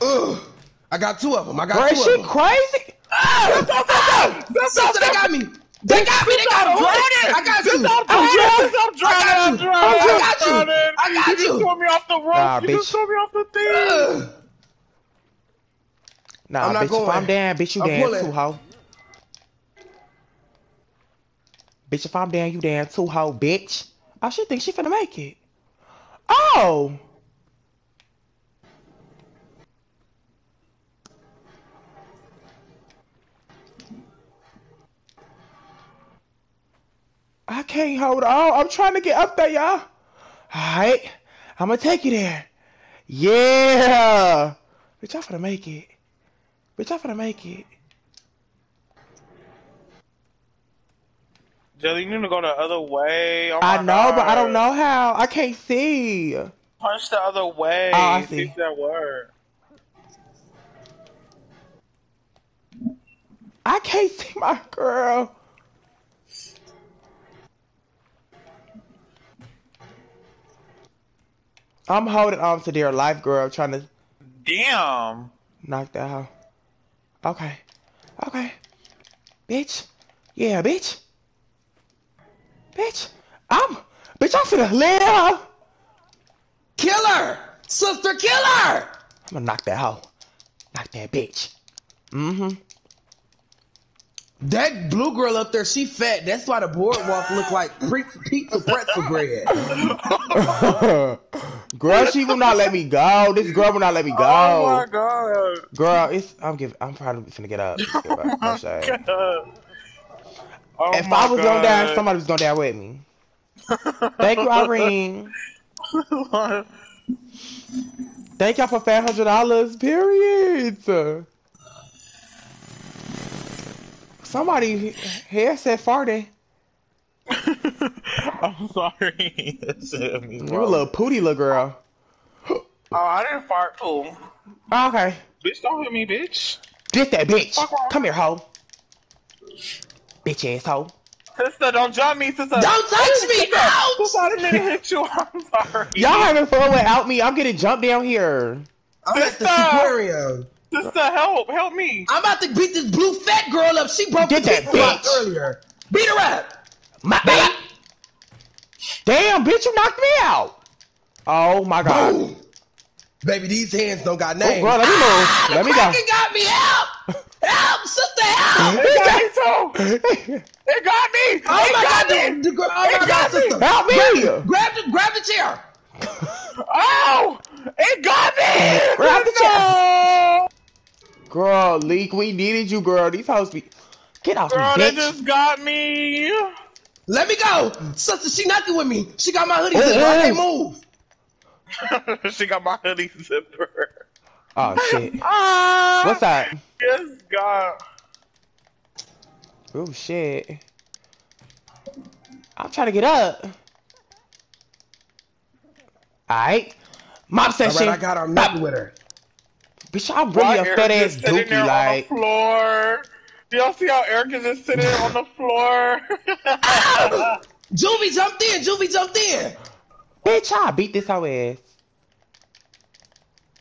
Ugh. I got two of them. I got Girl, two is of she them. crazy? Ah! Sister, they got me. They got me. They got me. I got you. I'm I'm drowning. drowning. I'm drowning. I got you. I'm drowning. I got You you. just threw me off the roof. You just threw me off the thing. Nah, I'm not bitch, if. I'm down, bitch, you I'm down pulling. too, hoe. Bitch, if I'm down, you down too, hoe, bitch. Oh, she thinks she finna make it. Oh! I can't hold on. I'm trying to get up there, y'all. Alright. I'm gonna take you there. Yeah! Bitch, I'm finna make it. Bitch, I'm finna make it. Jelly, you need to go the other way. Oh I know, but I don't know how. I can't see. Punch the other way. Oh, I see. Fix that word. I can't see my girl. I'm holding on to dear life, girl, trying to Damn. knock that out. Okay. Okay. Bitch. Yeah, bitch. Bitch. I'm. Bitch, I'm finna live. Killer. Sister, killer. I'm gonna knock that hoe. Knock that bitch. Mm-hmm. That blue girl up there, she fat. That's why the boardwalk look like pizza pretzel bread. girl, she will not let me go. This girl will not let me oh go. Oh my god. Girl, it's I'm giving. I'm probably finna get up. Up. No shade. Oh if my I was gonna die, somebody was gonna die with me. Thank you, Irene. Thank y'all for five hundred dollars. Period. Somebody here said farty. I'm sorry. That's it, me, You a little pooty little girl. Oh, I didn't fart too. Oh, okay. Bitch, don't hit me, bitch. Get that bitch. Come here, hoe. Bitch ass hoe. Sister, don't jump me, sister. Don't touch me. Sister, Ouch. I didn't mean to hit you. I'm sorry. Y'all having fun without me. I'm getting jumped down here. I'm at the Sister. aquarium. Sister, help. Help me. I'm about to beat this blue fat girl up. She broke Get the that bitch. earlier. Beat her up. My bad. Damn, bitch, you knocked me out. Oh my god. Boom. Baby, these hands don't got names. Oh, names. girl, let me move. Ah, let me go. Kraken got me. Help! Help, sister, help! It got me too. It got me. Oh it my got god, me. the, the, oh It my god, got me. sister. Help me! Grab the, grab the chair. Oh, it got me. Grab the chair. Girl, Leak, we needed you, girl. These hoes be. Get off Girl, me, they bitch. just got me. Let me go. Sister, she knocking with me. She got my hoodie zipper. I oh. can't move. she got my hoodie zipper. Oh, shit. Ah, What's that? Yes, God. Oh, shit. I'm trying to get up. Alright. Mob session. right, I got her. I'm knocking with her. Bitch, I'm Why really a Eric fat ass sitting dookie, like. on the floor. Y'all see how Eric is just sitting on the floor? Juvie jumped in. Juvie jumped in. Bitch, I beat this hoe ass.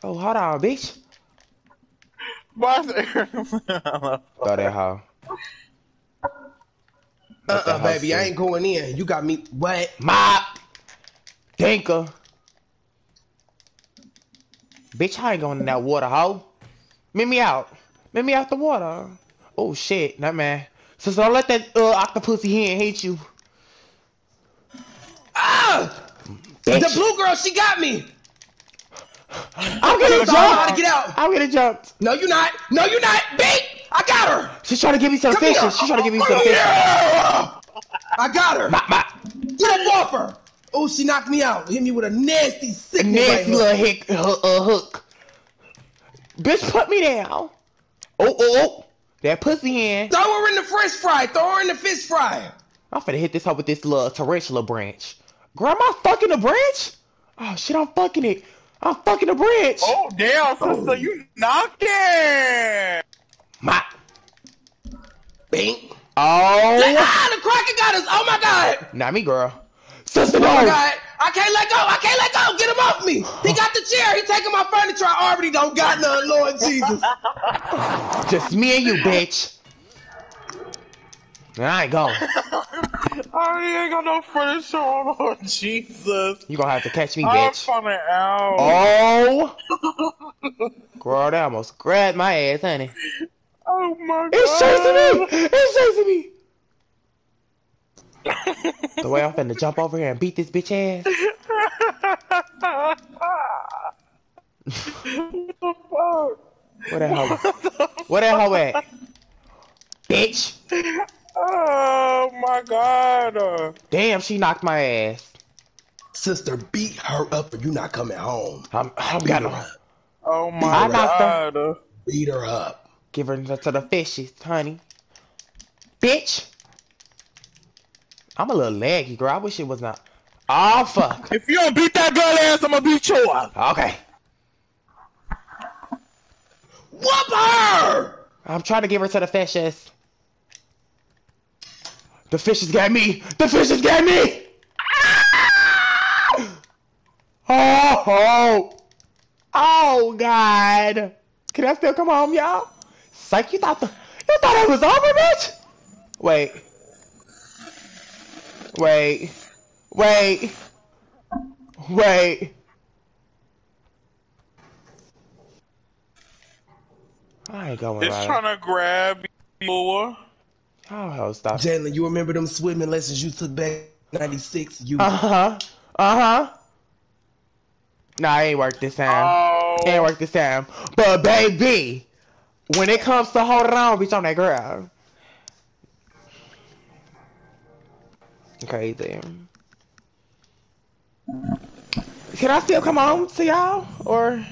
Oh, hold on, bitch. Why is Eric? Throw that hoe. Uh-uh, baby, I ain't going in. You got me wet. Mop. Dinker. Bitch, I ain't going in that water, hoe. Meet me out. Meet me out the water. Oh, shit. not man. So, so don't let that uh, octopusy hand hit you. Ah! Bitch. The blue girl, she got me. I'm gonna So I know how to jump. get out. I'm gonna jump. No, you're not. No, you're not. Beat! I got her. She's trying to give me some Come here. She's trying to give me some Come fishes. I got her. Mop, mop. Get up off her. Oh, she knocked me out. Hit me with a nasty, A sick nasty little hick, uh, uh, hook. Bitch, put me down. Oh, oh, oh. That pussy in. Throw her in the fish fry. Throw her in the fish fry. I'm finna hit this hoe with this little tarantula branch. Grandma fucking a branch? Oh shit, I'm fucking it. I'm fucking a branch. oh damn, sister, you knocked it. My. Bink. Oh. Ah, the cracker got us. Oh my god. Not me, girl. Sister, Oh no. my god. I can't let go. I can't let go. Get him off me. He got the chair. He taking my furniture. I already don't got none, Lord Jesus. Just me and you, bitch. I ain't going. I ain't got no furniture on. Oh, Jesus. You gonna have to catch me, bitch. I'm bitch. coming out. Oh. Girl, that almost grabbed my ass, honey. Oh my god. It's chasing me! It's chasing me! The way I'm finna jump over here and beat this bitch ass. what the fuck? Where that hoe? Where that hoe at? Bitch! Oh my god. Damn, she knocked my ass. Sister, beat her up or you not coming home. I'm, I'm Beat gonna her up. Oh my I knocked her. god. Uh, Beat her up. give her to the fishes, honey. Bitch! I'm a little laggy, girl. I wish it was not. Oh, fuck. If you don't beat that girl ass, I'm gonna beat your ass. Okay. Whoop her! I'm trying to give her to the fishes. The fishes got me! The fishes got me! Ah! Oh, oh! Oh, God! Can I still come home, y'all? Psych, you thought the you thought it was over, bitch? Wait. Wait. Wait. Wait. I ain't going It's right. trying to grab you. Oh, hell, stop. Jalen, you remember them swimming lessons you took back 96? You Uh huh. Uh huh. Nah, it ain't work this time. Oh. It ain't work this time. But baby, when it comes to holding on, bitch, on that girl. Crazy. Can I still come home to y'all? Or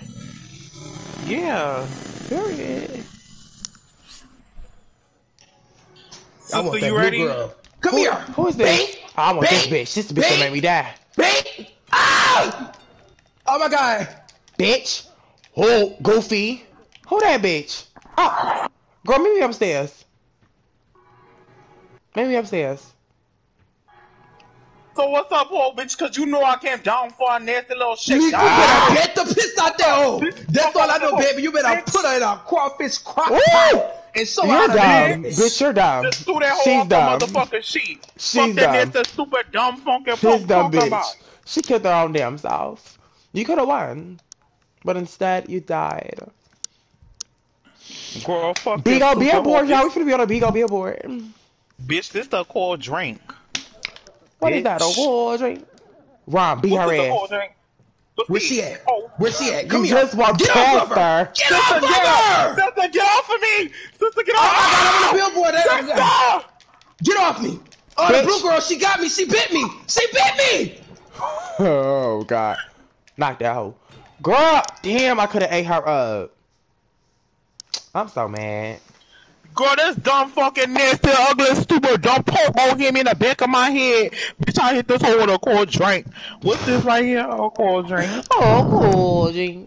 Yeah. period? I want Sister, that you blue ready? girl. Come Who, here. who is this? Bink, I want this bitch. This bitch gonna bink, make me die. Bink. Ah! Oh my god. Bitch. Who? Goofy. Who that bitch? Oh, girl, meet me upstairs. Meet me upstairs. So what's up, old bitch? Cause you know I came down for a nasty little shit. You Ah! better get the piss out there. Oh, that's all I know, baby. You better put her in a crawfish crock pot and show her how You're dumb. Bitch, you're dumb. Just threw that whole She's dumb. motherfucking sheet. She's Fuck that dumb. nasty, stupid, dumb, funky She's punk dumb bitch. about. She killed her own damn self. You could have won. But instead, you died. Girl, fuck Big this old super billboard, y'all. We finna be on a big old billboard. Bitch, this the called drink. What is that? A Bitch. whole drink? Ron, be What's her ass. called Where she at? Oh. Where she at? Come You here. just walked Get past off of her. her. Get off of Sister, get off! her. Sister, get off of me! Sister, get Oh, off! I got her on the billboard. That- Sister! Get off me. Oh, the blue girl, she got me. She bit me. She bit me. Oh god. Knock that hoe. Girl, damn, I could have ate her up. I'm so mad. Girl, this dumb fucking nasty, ugly, stupid dumb popo hit me in the back of my head. Bitch, I hit this hole with a cold drink. What's this right here? Oh, cold drink. Oh, cool, G.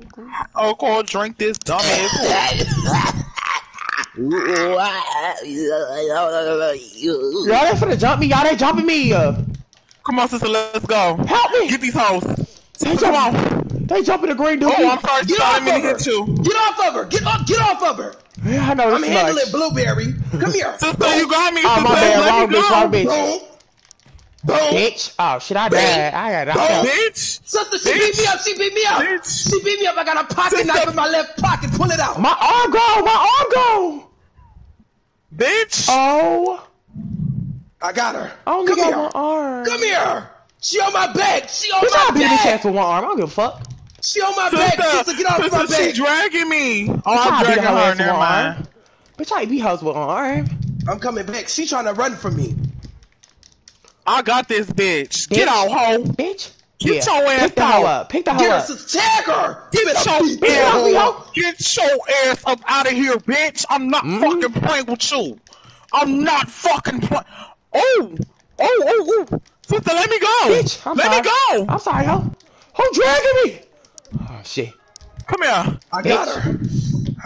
Oh, cold drink this dumb ass. Y'all ain't finna jump me. Y'all ain't jumping me. Come on, sister, let's go. help me. Get these hoes. They Come on. they jumping the green oh, dude. Oh, I'm sorry, Get off of to her. Get off of her. Get off. Get off of her. Yeah, I know I'm handling much. blueberry. Come here. Sister, you got me. Oh, my bad. Let Wrong bitch, go. wrong bitch. Boom. Boom. Bitch. Oh, shit, I died. I got knocked Boom. out. Bitch. Sister, she Bitch. beat me up. She beat me up. Bitch. She beat me up. I got a pocket Sister. knife in my left pocket. Pull it out. My arm go. My arm go. Bitch. Oh. I got her. I only Come got here. one arm. Come here. She on my back. She on Bitch, I my beat this ass back. with one arm. I don't give a fuck. She on my back. Sister, get off sister, my she dragging me. Oh, I I'm dragging her her. ass with Never one mind. arm. Bitch, I beat hoes with one arm. I'm coming back. She trying to run from me. I got this bitch. Bitch. Get out, hoe. Bitch. Get yeah. your ass Pick the hoe out. up. Pick the hoe Get her. up. Sister. Tag her. Get Spit your up. Beat Bitch, her. we ass, hoe. get your ass up out of here, bitch. I'm not Mhm. fucking playing with you. I'm not fucking playing. Oh, oh, oh, oh. Sister, let me go. Bitch, I'm let sorry. me go. I'm sorry, ho. Who dragging me? Oh, shit. Come here. I got her.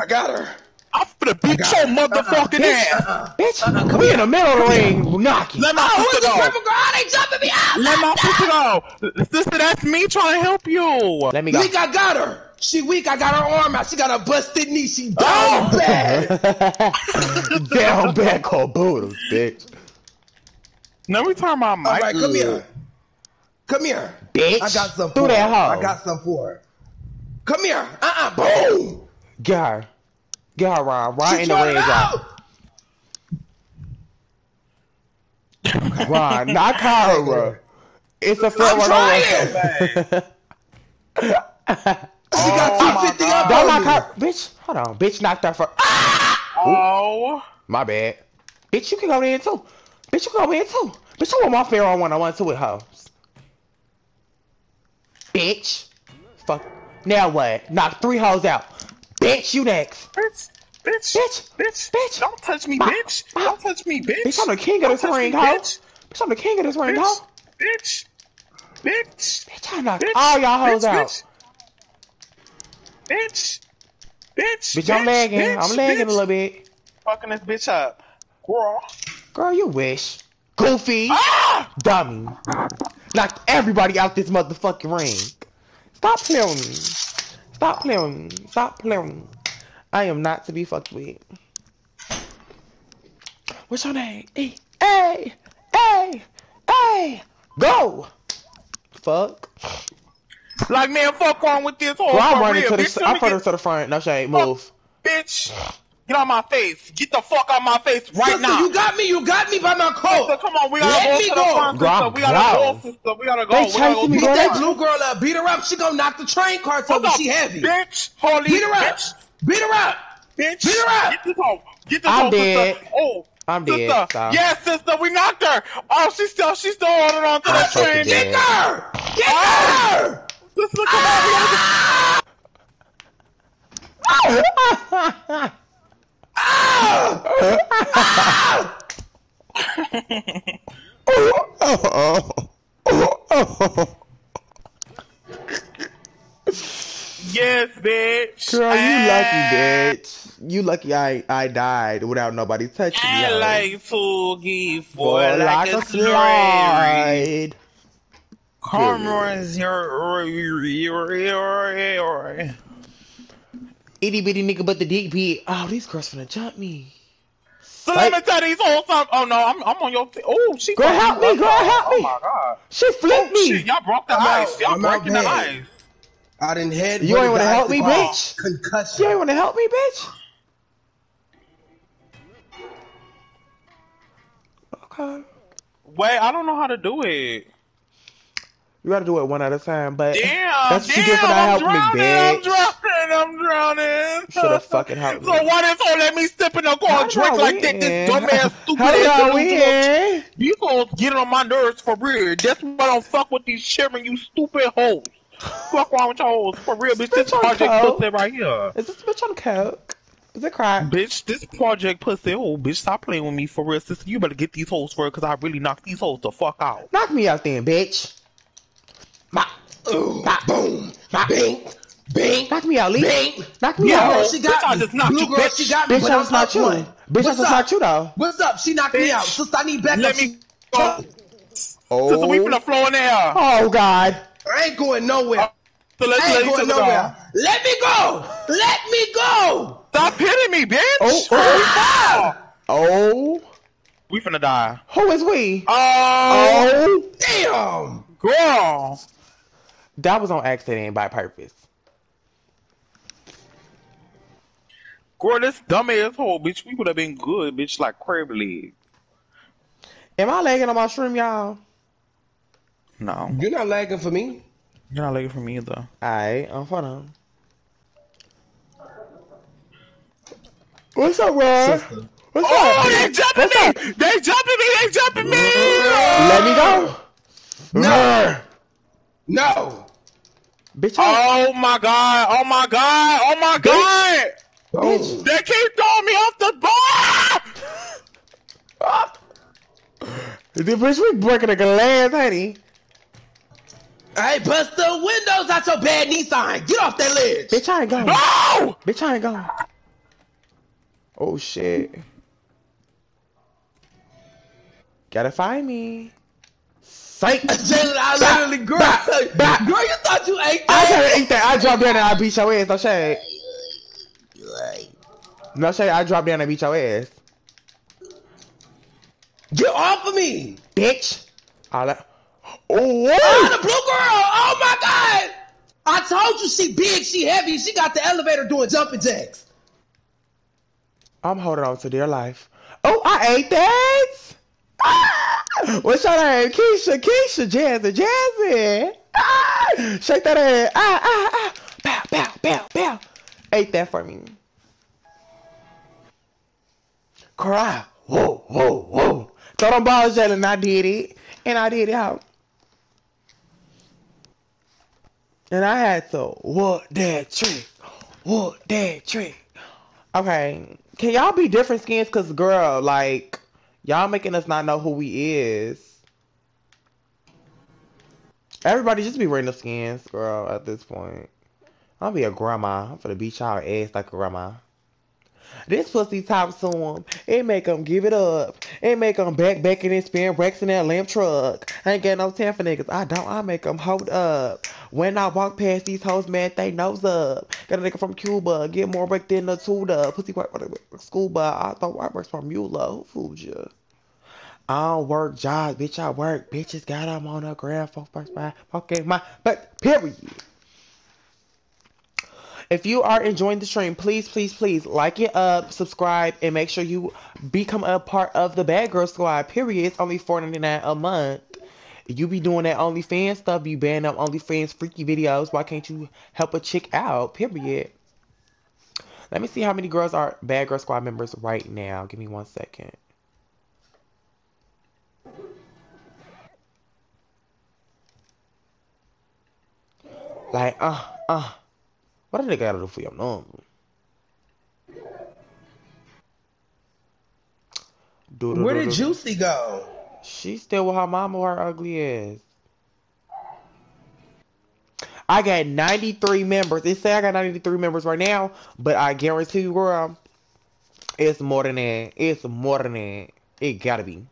I got her. I'm finna beat got your it. motherfucking Bitch. ass. Uh-uh. Bitch, Uh-uh, come we here. in the middle of the ring knocking. Let my Oh, who sister go. purple girl? They jumping me out. Let my sister go. Sister, that's me trying to help you. Let me go. Weak, I got her. She weak. I got her arm out. She got a busted knee. She down Oh. bad. Down bad. called Buddhas, bitch. Let me turn my mic. All right, come here. Come here. Bitch. I got some Do for that her. hoe. I got some for her. Come here. Uh-uh. Boom. Get her. Get her, Ron. Ron in the throwing red it out. out. Ron, knock her, bro. It's a fair I'm one trying. over. She got Oh, 250 my up Don't knock her. Bitch, hold on. Bitch knocked her for. Ah! Oh. My bad. Bitch, you can go in too. Bitch, you can go in too. Bitch, I want my fair on one on one too with hoes. Bitch. Fuck. Now what? Knock three hoes out. Bitch, you next. Bitch, bitch, Bitch. bitch, Bitch. Don't touch me, bitch. Bop. Don't touch me, bitch. Bitch, I'm the king of this ring, hoe. Bitch, Bitch, I'm the king of this ring, bitch, hoe. bitch, bitch, Bitch, I knocked bitch. all y'all hoes bitch, out. Bitch, bitch, Bitch, I'm lagging. bitch, I'm lagging bitch. a little bit. Fucking this bitch up, girl. Girl, you wish. Goofy. Ah! Dummy. Knocked everybody out this motherfucking ring. Stop playing with me. Stop playing with me. Stop playing with me. I am not to be fucked with. What's your name? Hey, hey, hey, hey, go. Fuck. Like, man, fuck wrong with this whole Well, I'm running to the. I'm running to the front. No shade. Move. Bitch, get on my face. Get the fuck out my face right Sister, now. you got me. You got me by my coat. Sister, come on, we gotta Let go me to the go. front, Girl, sister. We gotta go, sister. We gotta go. They we gotta go me, Beat the that blue girl up. Beat her up. She gonna knock the train cars Hold over. She heavy. Bitch, holy Beat her up. bitch, Beat her up. bitch. Beat her up. Get this hoe. Get this I'm hoe, oh, dead. sister. Oh, I'm sister. dead, so. Yes, sister, we knocked her. Oh, she's still, she's still holding on to I'm that train. dead. Get her. Get ah! her. Sister, come on, ah we gotta go. Yes, bitch. Girl, you lucky, Ah, bitch. You lucky I I died without nobody touching me. I hoe. like Boy, for like, a slide. slide. Your Itty bitty nigga, but the dick beat. Oh, these girls finna jump me. So let me tell these whole time. Oh no, I'm I'm on your. Oh, she. Girl, fucking help me, up. girl, help me. Oh my god. She flipped Oh, shit, me. y'all broke the I'm ice. Y'all I'm breaking the ice. I didn't head. You ain't wanna help me, bitch? Concussion. You ain't want to help me, bitch? Okay. Wait, I don't know how to do it. You gotta do it one at a time, but Damn, that's what damn, you get for not I'm helping drowning, me, I'm bitch. drowning, I'm drowning. Should have fucking helped So me. why this whole let me step in the car How and drink like that? This dumbass, stupid ass I delusional win? You gonna get on my nerves for real. That's why I don't fuck with these shivering, you stupid hoes. fuck wrong with your hoes. For real, bitch. This I'm project cold. pussy right here. Is this bitch on coke? Is it crack? Bitch, this project pussy, oh, bitch, stop playing with me for real, sister. You better get these hoes for it, cause I really knock these hoes the fuck out. Knock me out then, bitch. Ma- Ooh, Ma- boom, Ma- bing, bing, Knock me out, Lee. bing. Knock me Blue out. girl, she got Bitch, me. just knocked Blue you, girl, bitch. she got me. Bitch, I'm was not you. one. Bitch, What's that was not you though. What's up? She knocked me out. Sister, I need backup. Let me go. Sister, we Oh. finna flow in there. Oh God. I ain't going nowhere. Oh, so let's I ain't each going nowhere. go. Let me go. Let me go. Stop hitting me, bitch. Oh, For oh. oh. real. Oh. We finna die. Who is we? Oh, Oh. Damn. girl. That was on accident by purpose. Girl, this dumb asshole, bitch. We would have been good, bitch, like crab legs. Am I lagging on my stream, y'all? No, You're not lagging for me. you're not lagging for me either. Alright, um, hold on. What's up, Ron? Sister. What's Oh, up? they jumping What's up? me! They jumping me! They jumping me! Let me go. No. No. Bitch, I- Oh my god! Oh my god! Oh my god! Oh. Boom. They keep throwing me off the bar! the bitch, we breaking a glass, honey. Hey, bust the windows out your bad Nissan. Get off that ledge. Bitch, I ain't going. No! Bitch, I ain't going. Oh shit. Gotta find me. Psych. Jalen, I literally, girl, Bop, bop. girl, you thought you ate that? I gotta eat that. I dropped down and I beat your ass. No shade. No shade. I drop down and beat your ass. Get off of me. Bitch. All that. Oh, Oh, the blue girl. Oh my God. I told you she big, she heavy. She got the elevator doing jumping jacks. I'm holding on to dear life. Oh, I ate that. What's your name? Keisha, Keisha, Jazzy, Jazzy. Ah! Shake that ass. Ah, ah, ah. Bow, bow, bow, bow. Ate that for me. Cry. Whoa, whoa, whoa. Throw them balls, Jalen. I did it. And I did it out. And I had to what that trick. What that trick. Okay. Can y'all be different skins? Cause girl, like, y'all making us not know who we is. Everybody just be wearing the skins, girl, at this point. I'll be a grandma. I'm gonna beat y'all ass like a grandma. This pussy talks to him. It make him give it up. It make him back back in and spin racks in that lamp truck. I ain't got no time for niggas. I don't. I make them hold up. When I walk past these hoes, man, they nose up. Got a nigga from Cuba. Get more break than the Tudor. Pussy work school, but I thought I works from Mula. Who fooled you? I don't work jobs, bitch. I work. Bitches got them on the ground. Fuck, fuck, my fucking my. But period. If you are enjoying the stream, please, please, please like it up, subscribe, and make sure you become a part of the Bad Girl Squad. Period. It's only four ninety nine a month. You be doing that OnlyFans stuff. You ban up OnlyFans freaky videos. Why can't you help a chick out? Period. Let me see how many girls are Bad Girl Squad members right now. Give me one second. Like, uh, uh. What did they gotta do for your number? Where did Juicy go? She's still with her mama, her ugly ass. I got 93 members. It say I got 93 members right now, but I guarantee you, girl, it's more than that. It's more than that. It gotta be.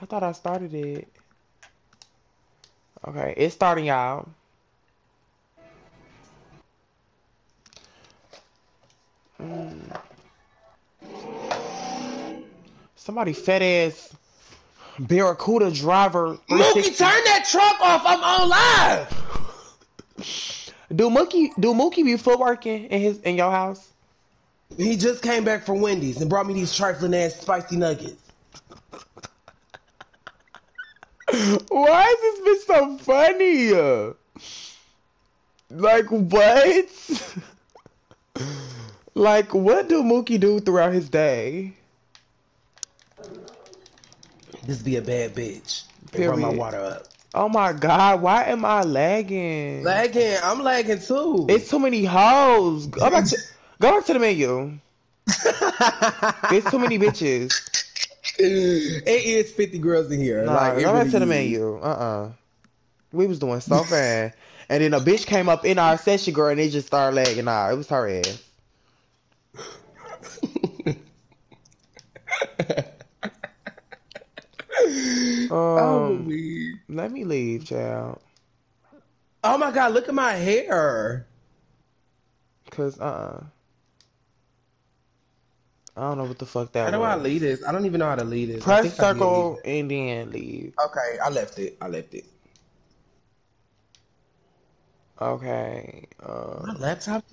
I thought I started it. Okay, it's starting, y'all. Mm. Somebody fat ass. Barracuda driver. Mookie, turn that truck off. I'm on live. Do Mookie do Mookie be footworking in his in your house? He just came back from Wendy's and brought me these trifling ass spicy nuggets. Why is this bitch so funny? Like what? like what do Mookie do throughout his day? This be a bad bitch. Run my water up. Oh my god, why am I lagging? Lagging. I'm lagging too. It's too many hoes. Go back to go back to the menu. it's too many bitches. it is 50 girls in here. Nah, like, it go back really to the menu. Uh uh We was doing so fast. And then a bitch came up in our session, girl, and they just started lagging. Nah, it was her ass. Um, me. let me leave, child. oh my god, look at my hair. Cause uh, I don't know what the fuck that How do I was. lead this? I don't even know how to lead this. Press I circle and then leave. Okay, I left it. I left it. Okay. Uh, My laptop.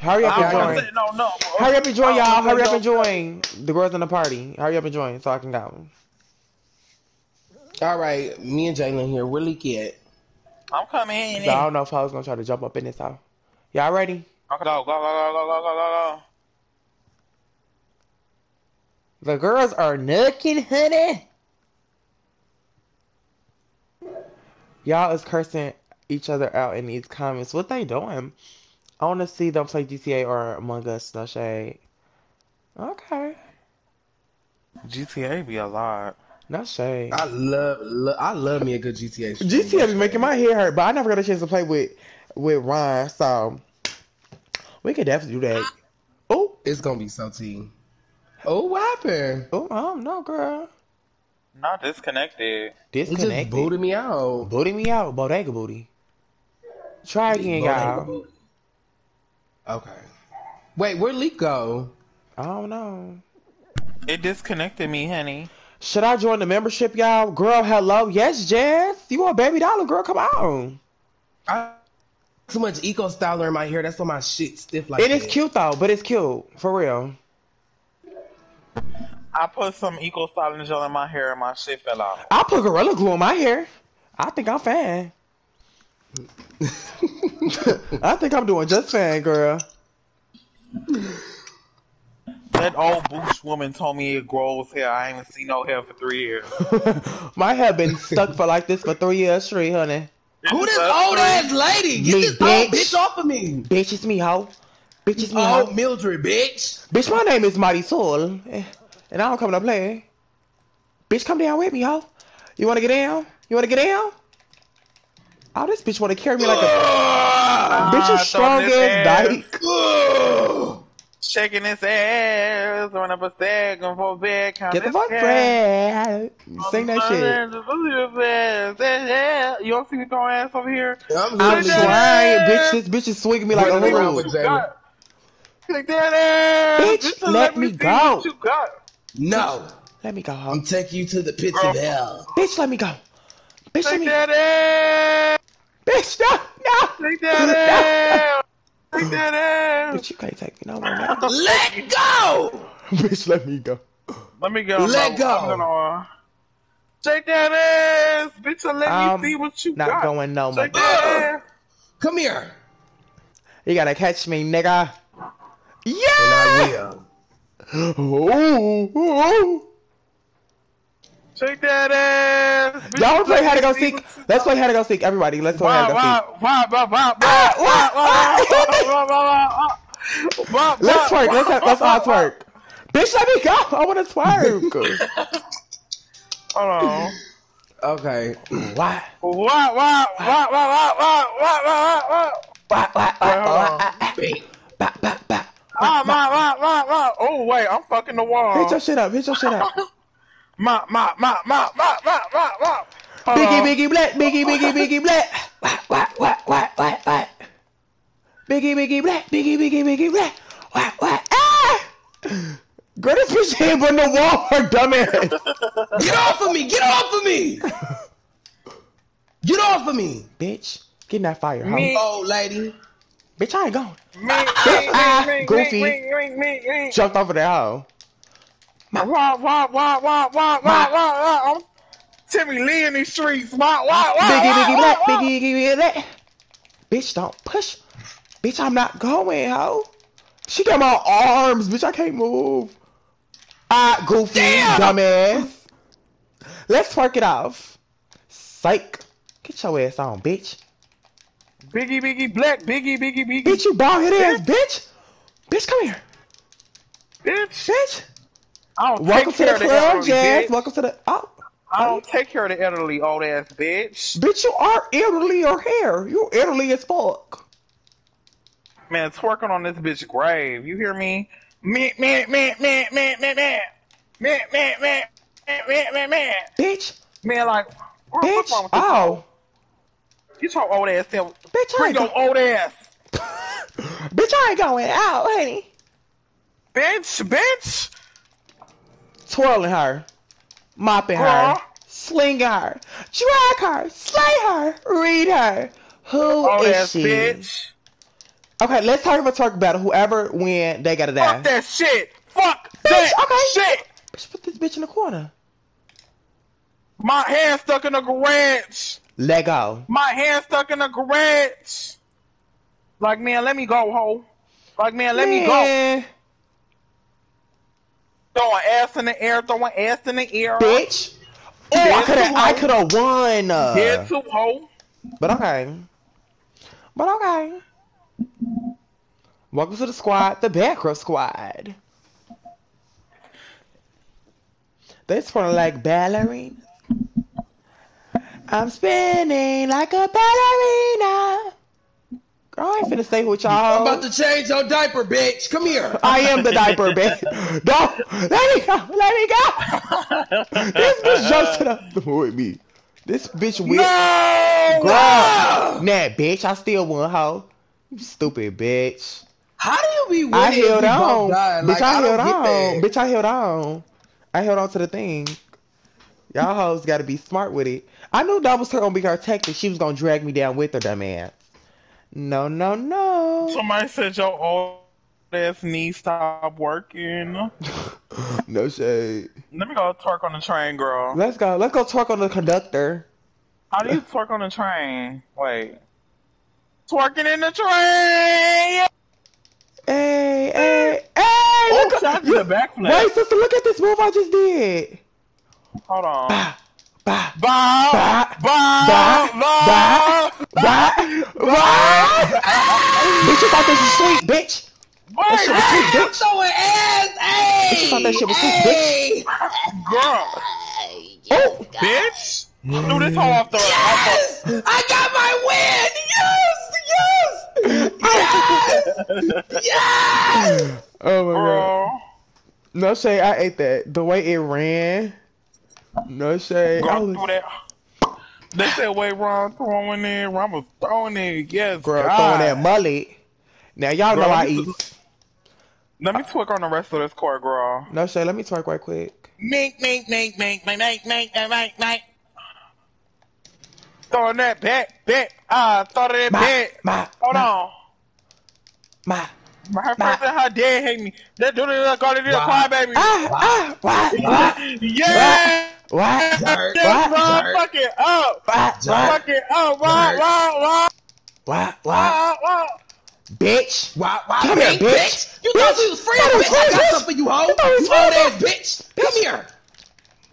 Hurry up and join. say, no, no. Hurry up and join, y'all. Hurry up and join. The girls in the party. Hurry up and join so I can go. All right, me and Jalen here. Where Leaky at? I'm coming in. So I don't know if I was gonna try to jump up in this house. Y'all ready? Go, go, go, go, go, go, go, go, The girls are nooking, honey. Y'all is cursing each other out in these comments. What they doing? I want to see them play GTA or Among Us, no shade. Okay. GTA be a lot. no shade. I love, lo- I love me a good GTA. stream. GTA be making my head hurt, but I never got a chance to play with with Ryan, so we could definitely do that. Oh, It's gonna be so tea. Oh, what happened? oh, I don't know, girl. Not disconnected. It just Disconnected. booted me out. Booty me out, bodega booty. Try again, y'all. Okay. Wait, where'd Leak go? I don't know. It disconnected me, honey. Should I join the membership, y'all? Girl, hello. Yes, Jess. You want baby dollar, girl? Come on. I too much eco styler in my hair. That's why my shit stiff like It that. is cute though, but it's cute for real. I put some eco styling gel in my hair and my shit fell out. I put gorilla glue in my hair. I think I'm fine. I think I'm doing just fine, girl. That old Bush woman told me it grows hair. I ain't seen no hair for three years. my hair been stuck for like this for three years straight, honey. Who this old three. ass lady? Get Me, this old bitch. bitch off of me. Bitch, it's me, hoe. Bitch, it's me, Oh, hoe. Mildred, bitch. Bitch, my name is Mighty Soul, and I don't come to play. Bitch, come down with me, ho. You wanna get down? You wanna get down? Oh, this bitch wanna carry me like a Ugh. bitch, you Ah, strong throwing his ass ass. dyke. Ugh. Shaking his ass, run up a second for bed, count Get the his fuck cash. Fred. Sing that shit. You don't see me throwing ass over here? I'm I'm literally- trying, bitch. This bitch is swinging me like a What is wrong hook. with Jalen? Take that ass! Bitch, Just to let me see go. what you got. No, Let me go. I'm taking you to the pits of hell. Bitch, let me go. Bitch, let Take me. that ass! Bitch, no, no. Take that ass! Take that ass! Bitch, you can't take me nowhere now. Let go. bitch, let me go. Let me go. Let I'm go. gonna, uh, Take that ass! Bitch, and let Um, me see what you Not got. going no more. Take that ass! Come here. You gotta catch me, nigga. And Yeah. I will. Ooh, ooh. Take that ass! Bitch, Y'all wanna play let how to me go seek? what Let's play how to go seek. Everybody, let's play how Wow, to go seek. Ah, Let's wow, twerk. Let's wow, have, let's all wow, wow. twerk. Bitch, let me go. I wanna twerk. Hold on. Okay. Why? Wow, wow, wow, wow, wow, wow, wow, wow, wow. Why? Why? Wait, hold on. Why? Wait. Bah, bah, bah. Ah, wow, wow, wow, wow. Oh, wait, I'm fucking the Hit wall. your shit up. Hit your shit up. Ma, ma, ma, ma, ma, ma, ma, ma. Biggie. Biggie, Black. Biggie, Biggie, Biggie, Black. Why? Why? Why? Why? Why? Why? Biggie, Biggie, Black. Biggie, Biggie, Biggie, Black. Why? Why? Ah! Girl, this bitch ain't but no wall, dumbass. Get off of me! Get off of me! Get off of me! bitch, get in that fire, huh? Me. Old lady. Bitch, I ain't going. Me, Ah, me, me, me, goofy. me, me, me, me. Jumped over that hoe. Wah, wah, wah, wah, wah, wah, wah, wah. I'm Timmy Lee in these streets. Wah, wah, wah, Biggie, wah, biggie, wah, black, wah. biggie, biggie, black. Bitch, don't push. Bitch, I'm not going, ho. She got my arms, bitch. I can't move. Ah, goofy, Damn. dumbass. Let's twerk it off. Psych. Get your ass on, bitch. Biggie, biggie, black, biggie, biggie, biggie. Bitch, you bald head ass, bitch. Bitch, come here. Bitch. Bitch. I don't Welcome take to care the of the club, elderly, Jazz. bitch. Welcome to the. Oh. I don't take care of the elderly, old ass bitch. Bitch, you are elderly or hair. You elderly as fuck. Man, twerking on this bitch grave. You hear me? Me, me, me, me, me, me, me. Me, me, me, me, me, me, me. Bitch. Man, like, Bitch. what's wrong with this? Oh. You talk old ass. Bitch, I Bring ain't, your old ass. bitch, I ain't going out, honey. Bitch, bitch. Twirling her. Mopping her. Girl. Slinging her. Drag her. Slay her. Read her. Who Old is she? bitch. Okay, let's talk about twerk battle. Whoever win, they gotta die. Fuck that shit. Fuck Bitch, that okay. shit. Bitch, put this bitch in the corner. My hand stuck in the garage. Let go. My hand stuck in the garage. Like, man, let me go, ho. Like, man, let me go. Throwing ass in the air, throwing ass in the air. Bitch. Oh, I could have. I could have won. Uh, Head to ho. But okay. But okay. Welcome to the squad, the Backrow Squad. They of like ballerina. I'm spinning like a ballerina. I ain't finna stay with y'all. I'm about to change your diaper, bitch. Come here. I am the diaper, bitch. Don't let me go. Let me go. this bitch jumps to the with me. This bitch weird. No! Girl, nah, bitch, I still won, hoe. You stupid bitch. How do you be I held on. Bitch, Like, I, held on. Bitch, I held on. I held on to the thing. Y'all hoes gotta be smart with it. I knew that was her gonna be her tactic. She was gonna drag me down with her, dumb ass. No, no, no. Somebody said your old ass knee stopped working. no shade. Let me go twerk on the train, girl. Let's go. Let's go talk on the conductor. How do you twerk on the train? Wait. Twerking in the train! Hey, hey, hey! Oh, Look, you- the backflip. Wait, sister, look at this move I just did. Hold on. Bah, bah! Bah, bah, Bow! bah, bah. Bitch, you thought this was sweet, bitch. That shit was Wait, sweet, bitch. Throwing ass, hey! Bitch, you thought that shit was sweet, hey! girl! Oh, Bitch! Threw this hoe off the... Yes! I got my win! Yes! Yes! Yes! Yes! oh my god. girl. No shade, I ate that. The way it ran. No shade. I Girl, was, threw that... They said, wait, Ron throwing it. Ron was throwing it. Yes, girl God. throwing that mullet. Now y'all Girl, know I eat. Let me twerk on the rest of this court, girl. No shade, let me twerk right quick. Mink, mink, mink, mink, mink, mink, mink, mink, mink, mink. Throwing that back, back. Ah, throw that Ma, back. ma, Hold ma, on. ma. My her friends and her dad hate me. They do this, go to this, Wow. cry, baby. Ah, ah, what, what, Yeah! Yes, What? Ron, Jerk. fuck it up. what, Jerk. what, Fuck it up. Wow, Jerk. wow, wow, what, what, wow, wow. bitch. Why, why, Come here, bitch, bitch. You Bitch. thought we was friends, Thought we was bitch. I got bitch. something for you, hoe. You thought we was You old ass friends, bitch. Come here.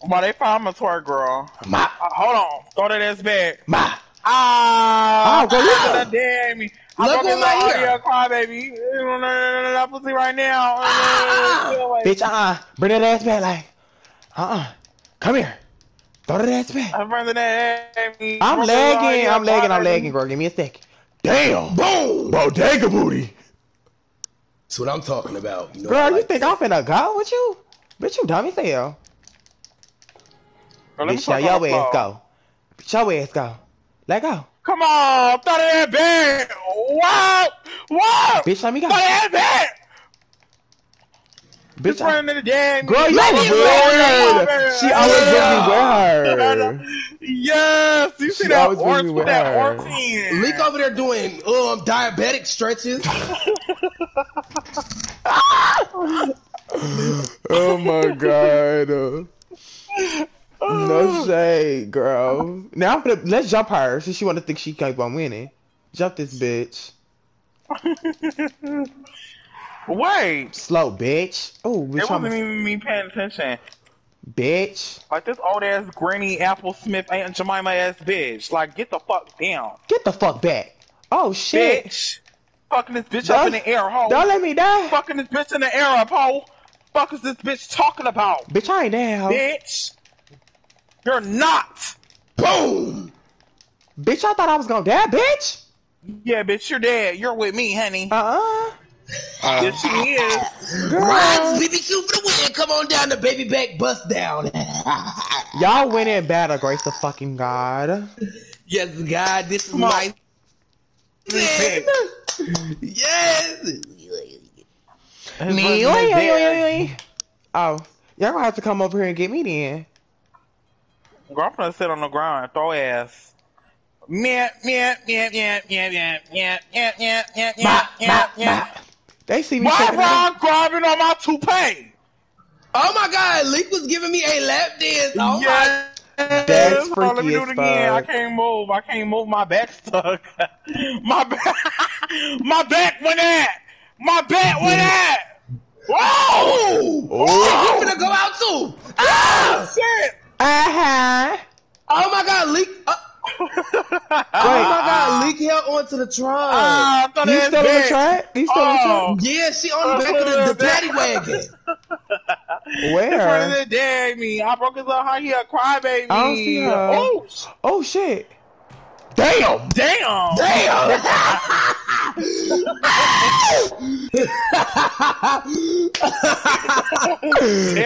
Well, they found my twerk, girl. Ma, Uh, hold on. Throw that ass back. ma. Ah, Oh, girl, look. that damn me. I'm Look fucking what my little ear. audio cry, baby. That pussy right now. Ah. Bitch, uh-uh. Bring that ass back, like, uh-uh. Come here. Throw that ass back. I'm running that at. I'm Fucking little lagging, I'm lagging, I'm lagging, bro. Give me a sec. Damn. Boom. Bodega booty. That's what I'm talking about. You know, I Girl, you like think that. I'm finna go with you? Bitch, you dumb as hell. Girl, let me Bitch, now your the ass go. Bitch, your ass go. Let go. Come on, throw that back. Wow, wow. Bitch, let me go. Throw that back. Bitch, I- running to the dead. Girl, you Let was me weird. run. She always bring me with her. Yes, you see She that always bring horse me with with that her. Leak over there doing um diabetic stretches. Oh my god. No shade, girl. Now I'm gonna let's jump her since she wanna think she keep on winning. Jump this bitch. Wait, Slow bitch. Oh, it wasn't I'm even me paying attention. bitch. Like this old ass Granny Apple Smith Aunt Jemima ass bitch. Like get the fuck down, Get the fuck back. Oh shit. bitch. Fucking this bitch up in the air, ho. Don't let me die. Fucking this bitch in the air, up, ho. Fuck is this bitch talking about, Bitch, I ain't down. bitch? You're not. Boom. Bitch, I thought I was gonna die, bitch. Yeah, bitch, you're dead. You're with me, honey. Uh-uh. Yes, she is. Girl. Rhymes BBQ for the win. Come on down the baby back bust down. Y'all win in battle, grace the fucking God. yes, God, this is on. my Bitch. yes. Me, husband oi, is oi, dead. oi, oi. Oh, y'all gonna have to come over here and get me then. Girl, I'm gonna sit on the ground and throw ass. Meow, meow, meow, meow, meow, meow, meow, meow, meow, meow, meow, Bah, meow, bah, meow. bah. They see me Why shaking it. Ron grabbing on my toupee? Oh my God, Leak was giving me a lap dance. Oh my. yes. That's Hold on, let me freaky do it again. I can't move. I can't move. My back stuck. my back. my back went at. My back went at. Whoa! Oh, Oh. you finna go out too. Ah! Shit! Uh-huh. Oh my God, Leak. Uh, oh my God, Leak held onto the trunk. Ah, You it was still in the big. track? You still in the Oh. yeah, she on the back of the, the paddy wagon. track? This one Where? is dead me. I broke his little heart. He a crybaby. I don't see her. Oh, Oh, shit. Damn. damn. Damn!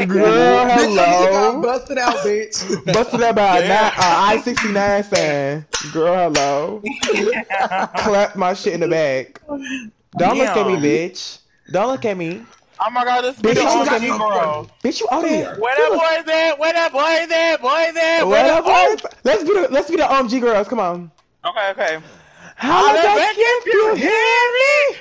Girl, Bitch, you got hello. busted out, bitch. Busted that by a Yeah. nine, uh, I-69 saying, girl, hello. Clap my shit in the back. Don't look at me, bitch. Don't look at me. Oh my god, this Bitch, bitch you on got me, me. girl. Bitch, you out there. Where that boys at? Where that boys at? Boys at? Where Where the that boys? Let's be the let's be the OMG girls. Come on. Okay, okay. Holla Holla back back if you hear me,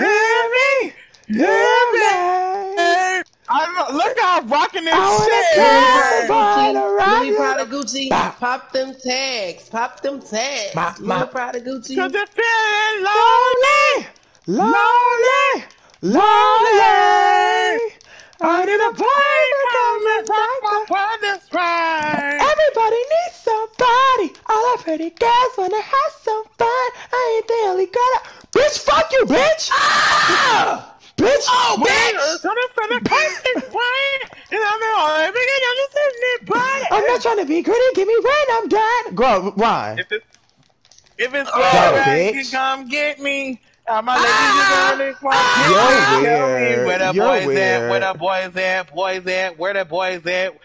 hear me, hear me. I don't- look how I'm rocking this I shit. come by around Louis you. Prada Gucci, Bah. pop them tags, pop them tags. Bah, bah. Louis Prada Gucci. Cause it's feeling low. Lonely, lonely, lonely. I need a party to come and rock My the- world is right. Everybody needs somebody. All the pretty girls wanna have some fun. I ain't the only girl. that- Bitch, fuck you, bitch. Ah! Bitch. Oh, Wait, bitch! something for the person, right? And I'm the only big I'm just sitting there, body. I'm not trying to be gritty. Give me rain. I'm done. Girl, why? If it's if it's Oh, right, you bitch. come get me. My ladies, Ah! you gonna come You're get me. Tell me weird. Where the You're boys at? weird. Where the boys at? Boys at? Where the boys at?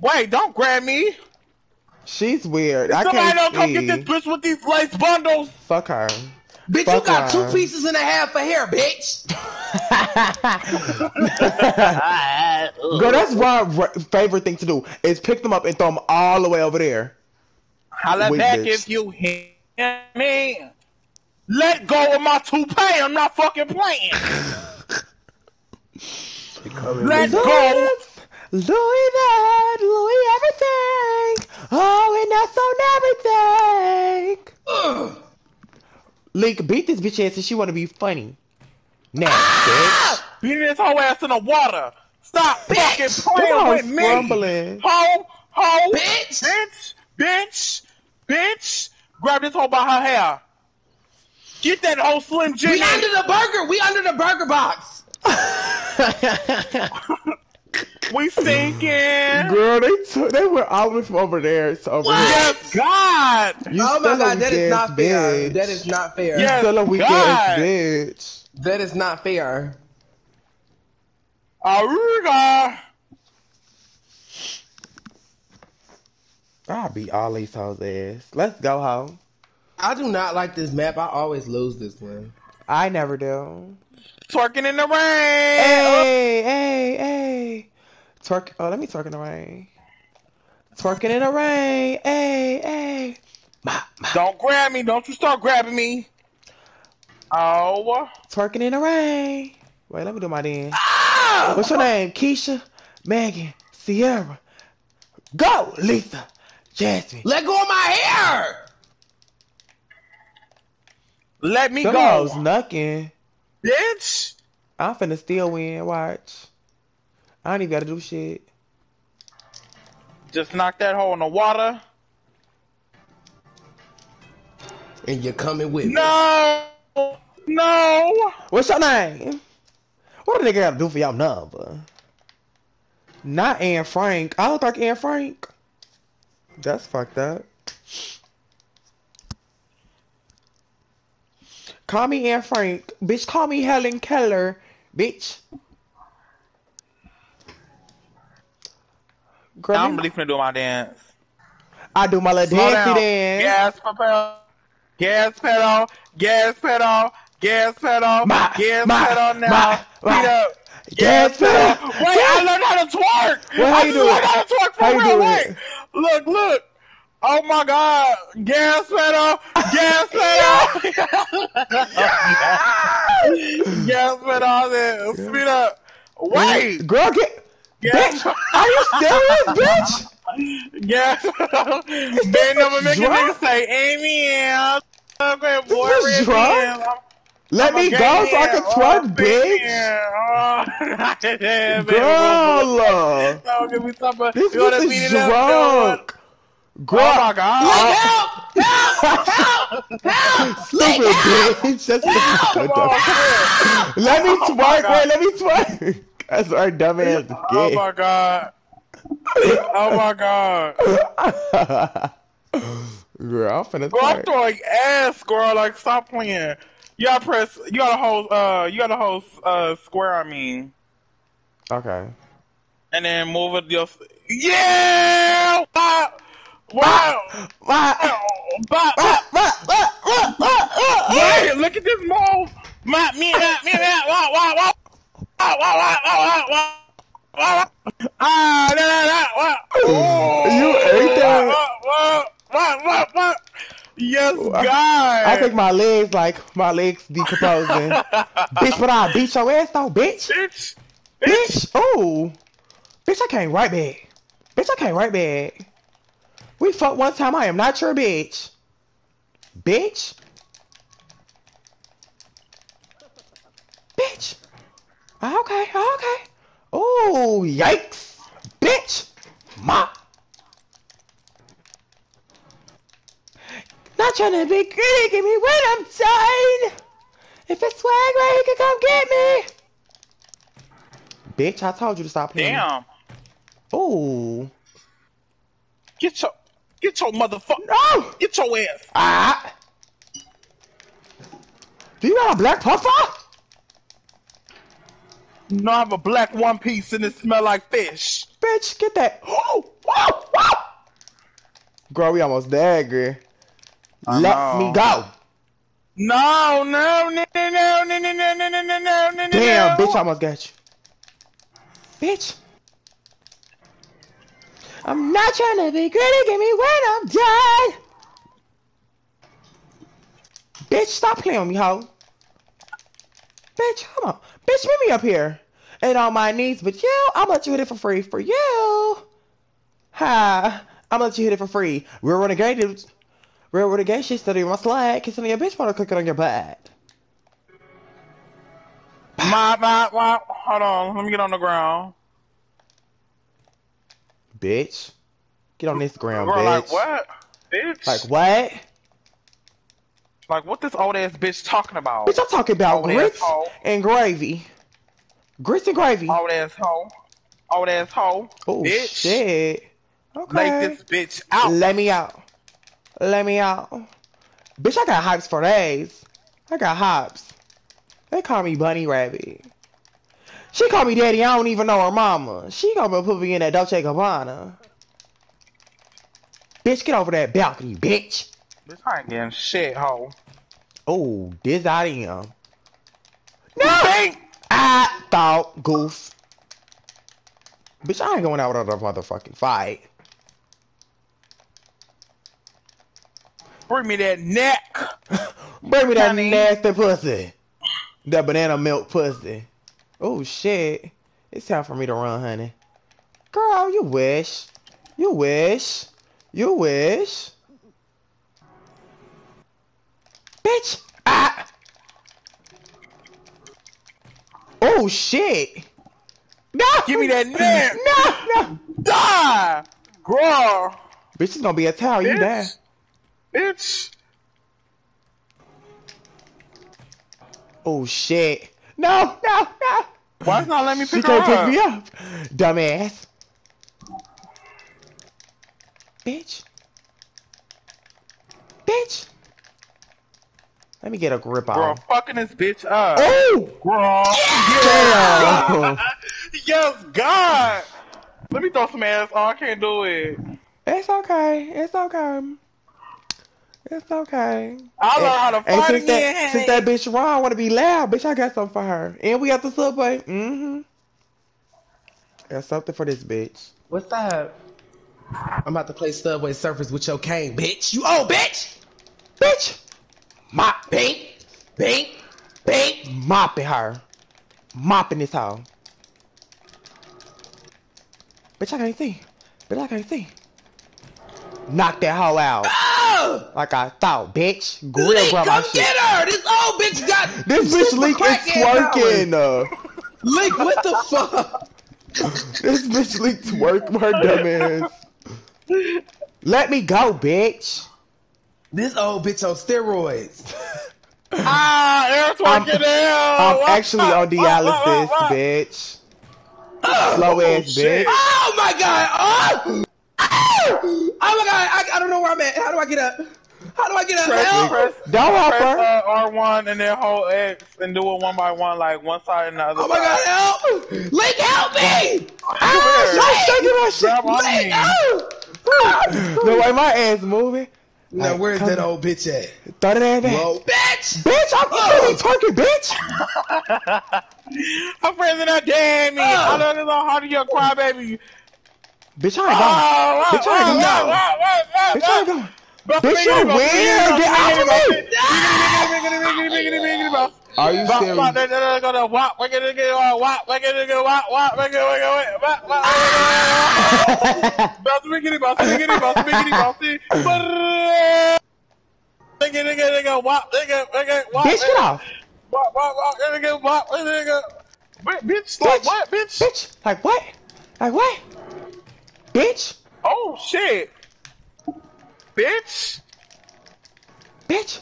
Wait, don't grab me. She's weird. I Somebody can't don't come see. get this bitch with these lace bundles. Fuck her. Bitch, you Fuck got two pieces and a half of hair, bitch. Girl, that's my favorite thing to do is pick them up and throw them all the way over there. Holla Wait, back bitch. if you hear me. Let go of my toupee. I'm not fucking playing. Let go. Louis, Louis that, Louis everything. Oh, and that's on everything. Ugh. Link, beat this bitch ass if she want to be funny. Now, Ah! Beating this whole ass in the water. Stop fucking bitch. playing Come on, with me. scrumbling. Ho, ho, Bitch. bitch, bitch, bitch. Grab this hoe by her hair. Get that whole Slim Jim. We under the burger. We under the burger box. We sinking. Girl, they took, they went all the way from over there to over What? here. God. You oh my god, that weak is ass not fair. bitch. That is not fair. You Yes, still a weak God. ass bitch. That is not fair. Aruga. I'll beat all these hoes ass. Let's go, hoe. I do not like this map. I always lose this one. I never do. Twerking in the rain. Hey, hey, hey. Twerk. Oh, let me twerk in the rain. Twerking in the rain. Hey, hey. Don't grab me. Don't you start grabbing me. Oh. Twerking in the rain. Wait, let me do my dance. Ah! What's your name? Keisha, Megan, Sierra. Go, Lisa, Jasmine. Let go of my hair. Let me Them go. hoes knucking. Bitch. I'm finna still win. Watch. I ain't even gotta do shit. Just knock that hole in the water. And you're coming with me. No. No. What's your name? What a nigga gotta do for y'all number? Not Anne Frank. I look like Anne Frank. That's fucked up. Call me Anne Frank. Bitch, call me Helen Keller. Bitch. Girl, I'm really finna do my dance. I do my little Slow dancey down. dance. Gas pedal. Gas pedal. Gas pedal. Gas pedal. Ma- gas ma- pedal now. ma- Feet up. Gas pedal. Wait, I learned how to twerk. Well, how I you just do learned how to twerk for How real. Wait. Look, look. Oh my God. Gas pedal. Gas pedal. gas pedal. Then speed up. Wait. Girl, get. Gas Bitch, are you serious, bitch? Gas pedal. They never make a nigga say, Amen. Okay, boy, This is drunk? Let I'm me go so I can Oh, twerk, big bitch. Oh, yeah, baby, Girl, No, give me something. this bitch is it up? You drunk. Girl, Oh my God. Help! Help! Help! stupid bitch. That's stupid. on, Let me Oh my twerk, God. wait, let me twerk. That's our dumb ass Oh my God. Oh my God. Girl, I'm finna Girl, I'm twerk. throwing ass, girl. Like, stop playing. You gotta press. You gotta hold. Uh, you gotta hold. Uh, square. I mean, Okay. and then move it. Just yeah. Wow. Wow. Wow. Hey, look at this move. My, me, me, me, wow, wow, wow. Wow, wow, wow, wow, wow, wow, wow. Ah, da, da, da, wow. You ate that? Wow, wow, wow, wow, wow. Yes, I think my legs like my legs decomposing. bitch, but I beat your ass though, bitch. Bitch. Bitch. Oh. Bitch, I came right back. Bitch, I came right back. We fucked one time. I am not your bitch. Bitch. Bitch. Okay, okay. Oh, yikes. Bitch. Ma. Not trying to be greedy, give me when I'm done. If it's swag right, he can come get me. Bitch, I told you to stop playing. Damn. Oh. Get your, get your motherfucker. No. Get your ass. Ah. Do you got a black puffer? No, I have a black one piece and it smell like fish. Bitch, get that. Oh, whoa, whoa. Girl, we almost there, girl. I Let know. me go. No, no, no, no, no, no, no, no, no, no, no, no, no, Damn, no. bitch, I almost got you. Bitch. I'm not trying to be greedy, give me when I'm done. Bitch, stop playing with me, hoe. Bitch, come on. Bitch, meet me up here. And on my knees, but you, I'm gonna let you hit it for free. For you. Ha. I'm gonna let you hit it for free. Real renegade dudes. Real renegade shit study my slag. Kissing your bitch wanna cook it on your butt. My, my, my, hold on, let me get on the ground. Bitch. Get on Instagram, Girl, bitch. like what? Bitch. Like what? Like what this old ass bitch talking about? Bitch, I'm talking about Old grits and gravy. Grits and gravy. Old ass hoe. Old ass hoe. Oh bitch. shit. Okay. Make this bitch out. Let me out. Let me out. Bitch, I got hypes for days. I got hops. They call me Bunny Rabbit. She call me Daddy. I don't even know her mama. She gonna put me in that Dolce Gabbana. Bitch, get over that balcony, bitch. This I ain't getting shit, hoe. Oh, this I am. No! I thought goof. Bitch, I ain't going out without a motherfucking fight. Bring me that neck. Bring me that nasty pussy. That banana milk pussy. Oh shit. It's time for me to run, honey. Girl, you wish. You wish. You wish. Bitch. Ah. Oh shit. No. Give me that neck. No, no. Die! Girl. Bitch, it's gonna be a towel. You die. Bitch. Bitch. Oh shit. No, no, no. Why it's not letting me She pick her can't pick me up. Dumbass. Bitch. Bitch. Let me get a grip on. Girl, on. fucking this bitch up. Oh! Girl. Damn! Yes, God. Let me throw some ass. Oh, I can't do it. It's okay. It's okay. It's okay. I learned how to And fight since again. that, since that bitch Ron want to be loud, bitch, I got something for her. And we got the subway. Mm-hmm. Got something for this bitch. What's that? I'm about to play Subway Surfers with your cane, bitch. You old bitch. Bitch! Mop, bink, bink, bink. mopping her. Mopping this hoe. Bitch, I can't see. Bitch, I can't see. Knock that hoe out. Oh! Like I thought, bitch. Grill come my shit. get her. This old bitch got This bitch Link is twerking. Uh. Link, what the fuck? this bitch Link twerk her dumb ass. Let me go, bitch. This old bitch on steroids. Ah, air I'm- twerking hell. I'm actually on dialysis, bitch. Slow ass shit. bitch. Oh my god! Oh! Oh, oh my god! I, I don't know where I'm at. How do I get up? How do I get up? Press, Help! press, Don't help press her. uh, R1 and then hold X and do it one by one, like one side and the other Oh my god! Help! Link, help me! Ah, Come stop shaking my shit. Grab on Link, me. oh! The way my ass moving. Now Like, where's that old bitch at? Throw that ass back. Whoa, bitch! Bitch, I'm really twerking, bitch. I'm praising that damn me. Oh. I know this on how to your cry baby. Bitch, I ain't Oh, going. Bitch, I ain't going. Bitch, I ain't what? going. Buff, Bitch, biggity, you're buff, weird. biggity, Get buff, off of biggity, me. Are you Wop, serious? wop, wop, wop, get it, get it, wop, wop, Bitch, get off. Bitch, like Bitch. what, bitch? Bitch, like what? Like what? Bitch, Oh, shit. Bitch. bitch.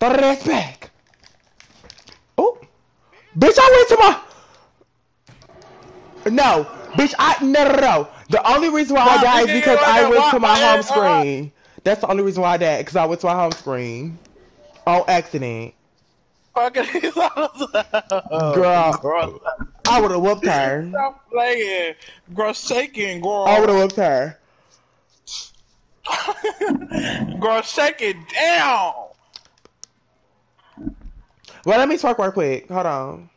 Throw that ass back. Oh. Bitch, I went to my... No. Bitch, I... No, no, no. The only reason why I Why, died is because I went to my home screen. That's the only reason why I died, because I went to my home screen. On accident. Fucking Girl, Girl, I would have whooped her. stop playing. Girl, shaking, girl. I would have whooped her. Girl, shake it down. Well, let me twerk real quick. Hold on.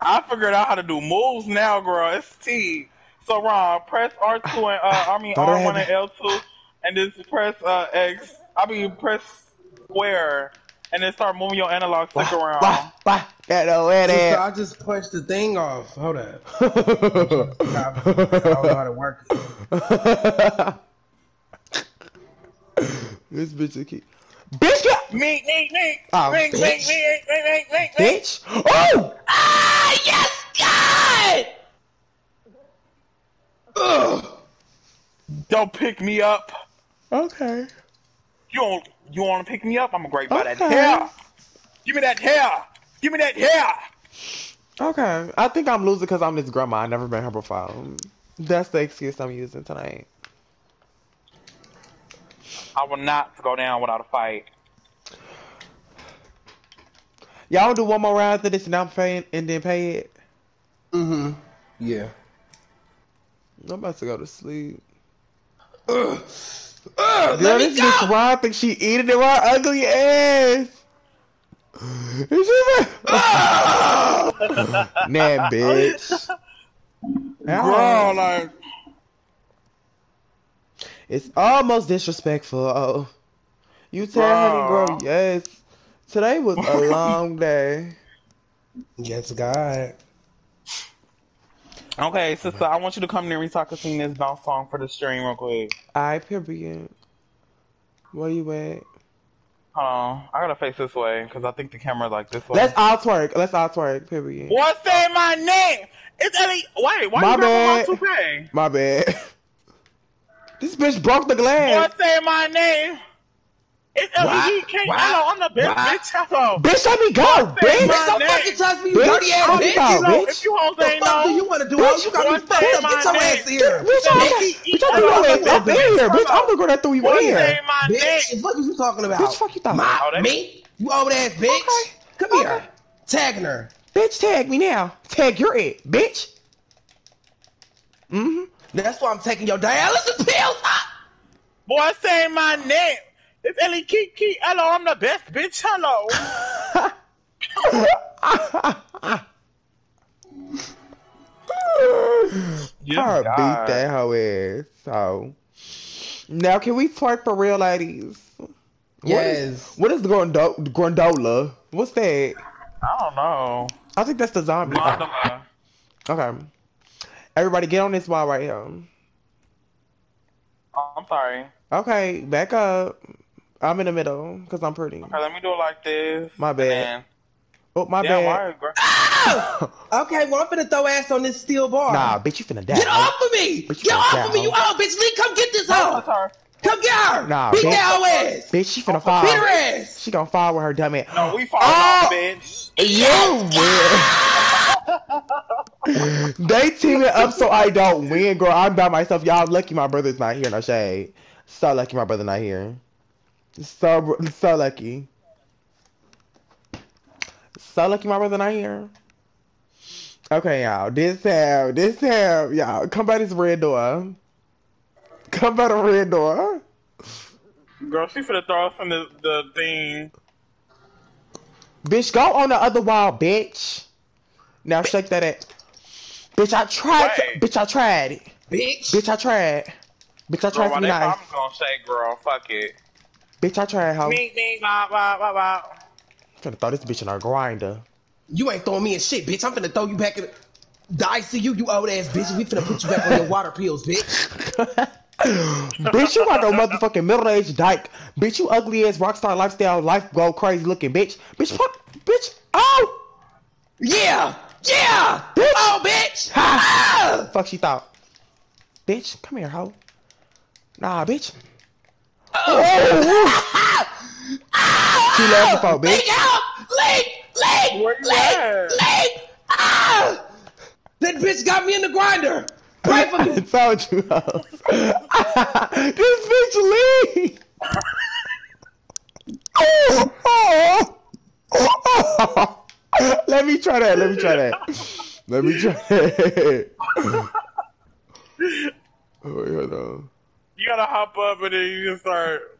I figured out how to do moves now, girl. It's T. So, Ron, press R2 and, uh, I mean, Thought I R1 and L2, and then press, uh, X. I mean, press square, and then start moving your analog stick around. Why? Why? That old head So ass. I just punched the thing off. Hold up. I don't know how to work it. this bitch is cute. Bitch, get Meek, meek, meek. Oh, meek, meek, bitch. meek, meek, meek, meek, meek. bitch. Oh! Ah, yes, God! Ugh. Don't pick me up. Okay. You don't, you want to pick me up? I'm gonna grab by that Okay. hair. Give me that hair. Give me that hair. Okay. I think I'm losing because I'm this grandma. I never met her before. That's the excuse I'm using tonight. I will not go down without a fight. Y'all do one more round after this and I'm paying and then pay it. Mm-hmm. Yeah. I'm about to go to sleep. Ugh. Ugh, Girl, this bitch go! Ron think she eating it raw ugly ass. nah, bitch. Girl, like, It's almost disrespectful. Oh, you tell honey, Bro. girl, yes. Today was a long day. Yes, God. Okay, sister, I want you to come near me so I can sing this bounce song for the stream real quick. I period. Where you at? Hold on, I gotta face this way because I think the camera's like this way. Let's all twerk. Let's all twerk. Period. What say my name? It's Ellie. Wait, why My you bad. my toupee? My bad. This bitch broke the glass. What say my name? It's Ellie. What? He can't. What? Hello, I'm the bitch. What? Bitch, hello. Bitch, let me go, say bitch. my Don't name. fucking touch me, you Bitch, dirty ass bitch. be out, You know, bitch. if you hoes The ain't fuck do you want to do? Bitch, you got me what fucked say up. Get my your ass here. Bitch, I'm Bitch, bitch, I'm hello, your ass I'm up in here. bitch. Bitch, I'm the girl that threw you What in here. Bitch, what are you talking about? Bitch, fuck you thought. My, Oh, me? You old ass bitch? Come here. Tagging her. Bitch, tag me now. Tag your it, bitch. Mm-hmm. That's why I'm taking your dialysis pills. Boy, say my name. It's Ellie Kiki. Hello, I'm the best bitch. Hello. Yes, Her God. beat that hoe ass. So now can we twerk for real ladies? Yes. What is grondo- grondola? What's that? I don't know. I think that's the zombie. Gondola. Okay. Everybody get on this wall right here. Oh, I'm sorry. Okay, back up. I'm in the middle because I'm pretty. Okay, let me do it like this. My bad. then- Oh, my Damn, bad. is gra- Ah! Okay, well, I'm finna throw ass on this steel bar. Nah, bitch, you finna die. Get off of me! Bitch, Get off down. of me, you old bitch! Lee, come get this No, hoe! her. Come get her! Nah, Beat bitch. that hoe ass! Bitch, she finna fall. Beat her ass! She gonna fall with her dumb ass. No, we fall Oh! off, bitch. You win. they teaming up so I don't win, girl. I'm by myself. Y'all lucky my brother's not here. No shade. So lucky my brother not here. So so lucky. So lucky my brother not here. Okay, y'all. This time, this time, y'all. Come by this red door. Come by the red door. Girl, she finna throw us from the, the thing. Bitch, go on the other wall, bitch. Now shake that ass. Bitch, I tried. Wait. To, bitch, I tried it. Bitch! Bitch, I tried. Bitch, I tried why to be nice. I'm gonna say, girl, fuck it. Bitch, I tried, hoe. Me, me, blah, blah, blah, blah. Finna throw this bitch in our grinder. You ain't throwing me in shit, bitch. I'm finna throw you back in the ICU, you old ass bitch. We finna put you back on your water pills, bitch. bitch, you like a motherfucking middle aged dyke. Bitch, you ugly ass rockstar lifestyle, life go crazy looking bitch. Bitch, fuck, bitch. Oh! Yeah! Yeah! Bitch. Oh, bitch! Ha! Ah! Fuck she thought. Bitch, come here, hoe. Nah, bitch. Oh! She loves the folk, bitch. Leak out! Leak! Leak! Where you Leak! at? Leak! Ah! That bitch got me in the grinder. Pray for me. Told you, hoe. this bitch leave. oh, oh, oh. Let me try that. Let me try that. Let me try that. oh, wait, hold on. You gotta hop up and then you just start.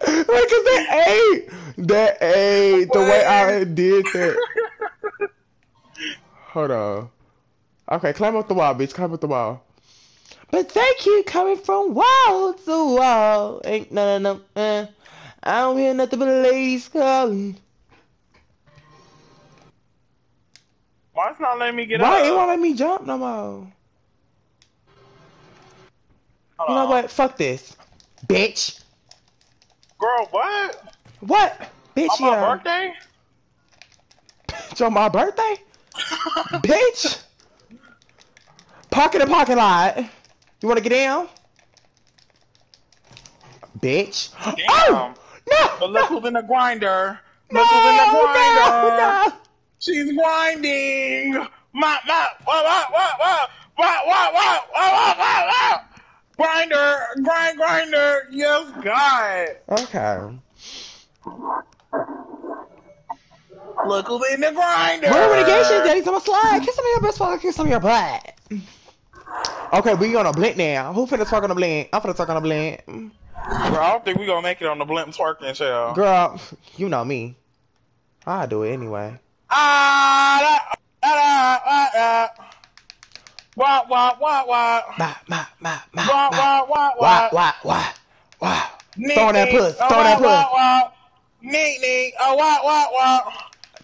Like, cause that ate, that ate the way I did that. Hold on. Okay, climb up the wall, bitch. Climb up the wall. But thank you coming from wall to wall. Ain't no no no. Uh, I don't hear nothing but ladies calling. Why it's not letting me get Why up? it won't let me jump no more? Hold You know on. what? Fuck this, bitch. Girl, what? What, bitch? On my yeah. birthday? It's on my birthday? Bitch! Park in the parking lot. You wanna get down? Bitch. Damn. Oh! No! But look no, who's in the grinder. no, Look who's in the grinder. no, no. She's grinding. Ma, ma, wah, wah, wah, wah, wah, wah, wah, wah, wah, wah, wah. Grinder, grind, grinder. Yes, God. Okay. Look who's in the grinder. Where are the gay shit, daddies? I'm a slide. Kiss some of your best fuck, kiss some of your butt. Okay, we on a blink now. Who finna talk on the blink? I'm finna talk on the blink. Bro, I don't think we gonna make it on the blimp twerking show. Girl, you know me. I'll do it anyway. Ah, da, da, da, da, da. Wah, wah, wah, wah. Wah, wah, wah, Wah, wah. wah, wah. Throw that pussy, throw that pussy. Oh, wah, wah, wah.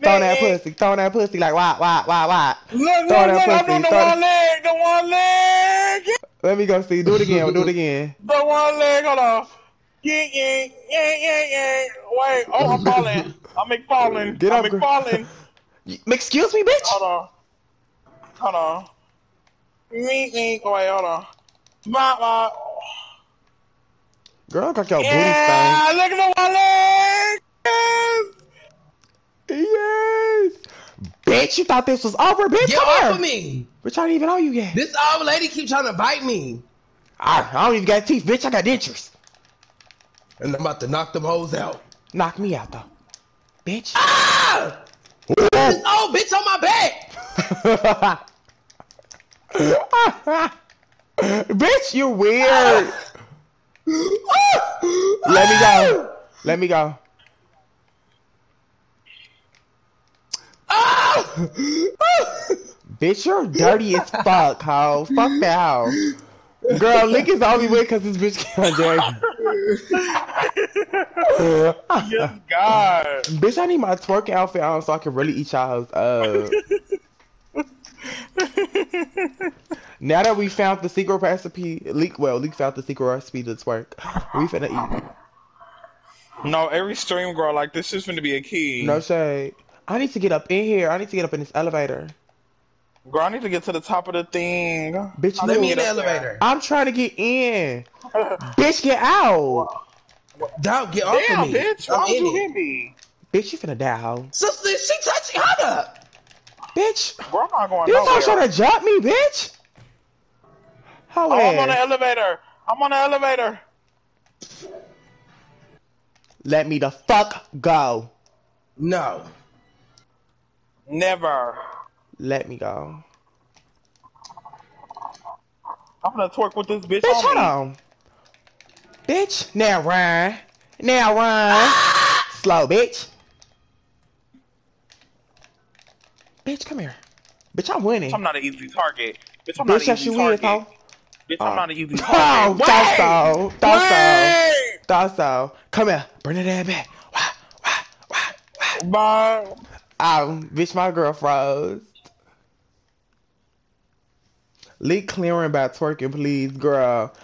Throw that pussy, throw that pussy like wah, wah, wah, wah. Look, Throw look, that look, I'm pussy, doing the one leg, the one leg. Let me go see. Do it again. Do it again. The one leg, hold on. Yeah, yeah, yeah, yeah, yeah. Wait, oh, I'm falling. I'm McFalling. Get I'm up, girl. McFalling. You- Excuse me, bitch. Hold on. Hold on. Me, me. Oh, wait, hold on. Ma, ma. Girl, look like your Yeah, look at the one leg. Yes. booty stank. Yes. Bitch, you thought this was over, bitch? Get Come off here. of me! Bitch, I don't even know you yet. This old lady keep trying to bite me. I, I don't even got teeth, bitch. I got dentures. And I'm about to knock them hoes out. Knock me out, though. Bitch. Ah! This old bitch on my back! bitch, you weird. Let me go. Let me go. Ah! Bitch, you're dirty as fuck, hoe. Fuck that hoe. Girl, Lick is the only way because this bitch can't drink. Yes, God. bitch, I need my twerk outfit on so I can really eat y'all up. Uh, now that we found the secret recipe, Leak, well, Leak found the secret recipe to twerk. We finna eat. No, every stream girl like this is gonna be a key. No shade. I need to get up in here. I need to get up in this elevator. Girl, I need to get to the top of the thing. Bitch, oh, I let Let me me in the get up there. elevator. I'm trying to get in. Bitch, get out. Dog, get off Damn, of me. bitch, I'm why would in you hit me? Bitch, you finna die, hoe. Sister, she touching. Hold up. Bitch, Bro, I'm not going you nowhere. not trying to jump me, bitch. How Oh, I'm on the elevator. I'm on the elevator. Let me the fuck go. No. Never. Let me go. I'm gonna twerk with this bitch Bitch, on hold me. on. Bitch, now run. Now run. Slow, bitch. Bitch, come here. Bitch, I'm winning. I'm not an easy target. Bitch, I'm oh. not an easy target. is, hoe. Bitch, Oh. I'm not an easy Oh, target. thought so. Thought so. Wait! Thought so. Come here. Bring it that back. Wah, wah, wah, wah. Bye. Oh, bitch, my girl froze. Lee clearing by twerking, please, girl.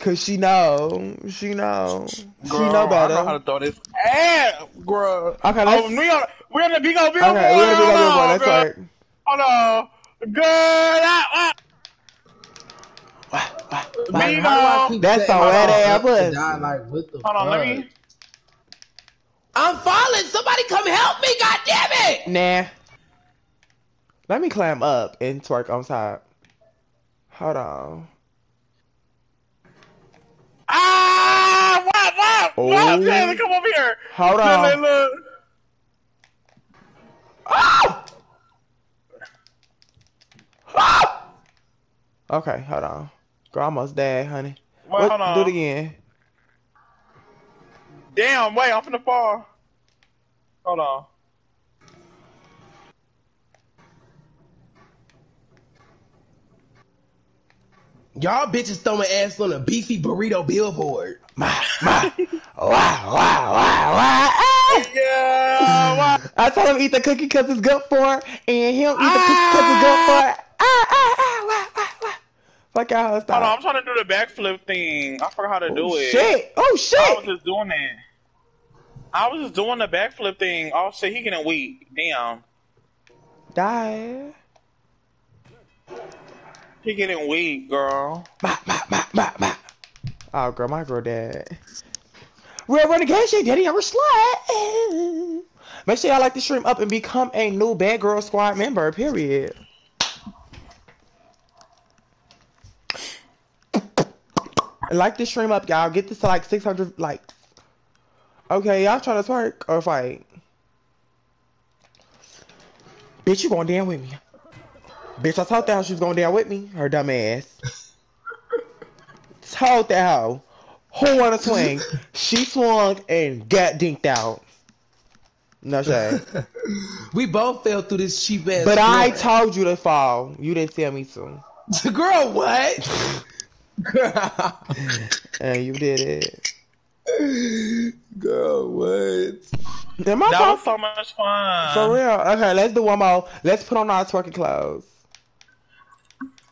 Cause she know. She know. she Girl, know better. I know how to throw this ass, girl. Okay, oh, let's- Oh, we on, we're on the big old billboard. okay, we're gonna be Hold on on, Let's girl. twerk. Hold on. Girl. Wah, wah, wah. Me- How do I keep That's setting a wet ass pussy. Like, what the Hold on, let me. I'm falling. Somebody come help me. God damn it. Nah. Let me climb up and twerk on top. Hold on. Ah, what, what? Oh. What? Taylor, come over here. Hold Taylor, on. look. Ah! Ah! Okay, hold on. Girl, I almost died, honey. Wait, What- hold on. Do it again. Damn, wait, I'm finna fall. Hold on. Y'all bitches throwing ass on a beefy burrito billboard. Ma, ma. Wow, wow, wow, wow. Ah! Yeah, what? I told him eat the cookie because it's good for her, and he'll eat the cookie because it's good for her. Ah, ah, ah, wow, wow, wow. Fuck y'all, Hold on, stop. I'm trying to do the backflip thing. I forgot how to do Oh, it. shit. Oh, I was shit. just doing that. I was just doing the backflip thing. Oh shit, he getting weak. Damn. Die. He getting weak, girl. Ma, ma, ma, ma, ma. Oh, girl, my girl dead. Real Renegation, Daddy, I'm a slut. Make sure y'all like the stream up and become a new Bad Girl Squad member, period. Like the stream up, y'all. Get this to like 600 likes. Okay, y'all trying to twerk or fight? Bitch, you going down with me. Bitch, I told that hoe she was going down with me. Her dumb ass. told that hoe. Who wanna swing? she swung and got dinked out. No shade. we both fell through this cheap ass. But I told you to fall. You didn't tell me to. Girl, what? Girl, And you did it. girl, what? Am I That talking was so much fun. for real? Okay, let's do one more. Let's put on our twerking clothes.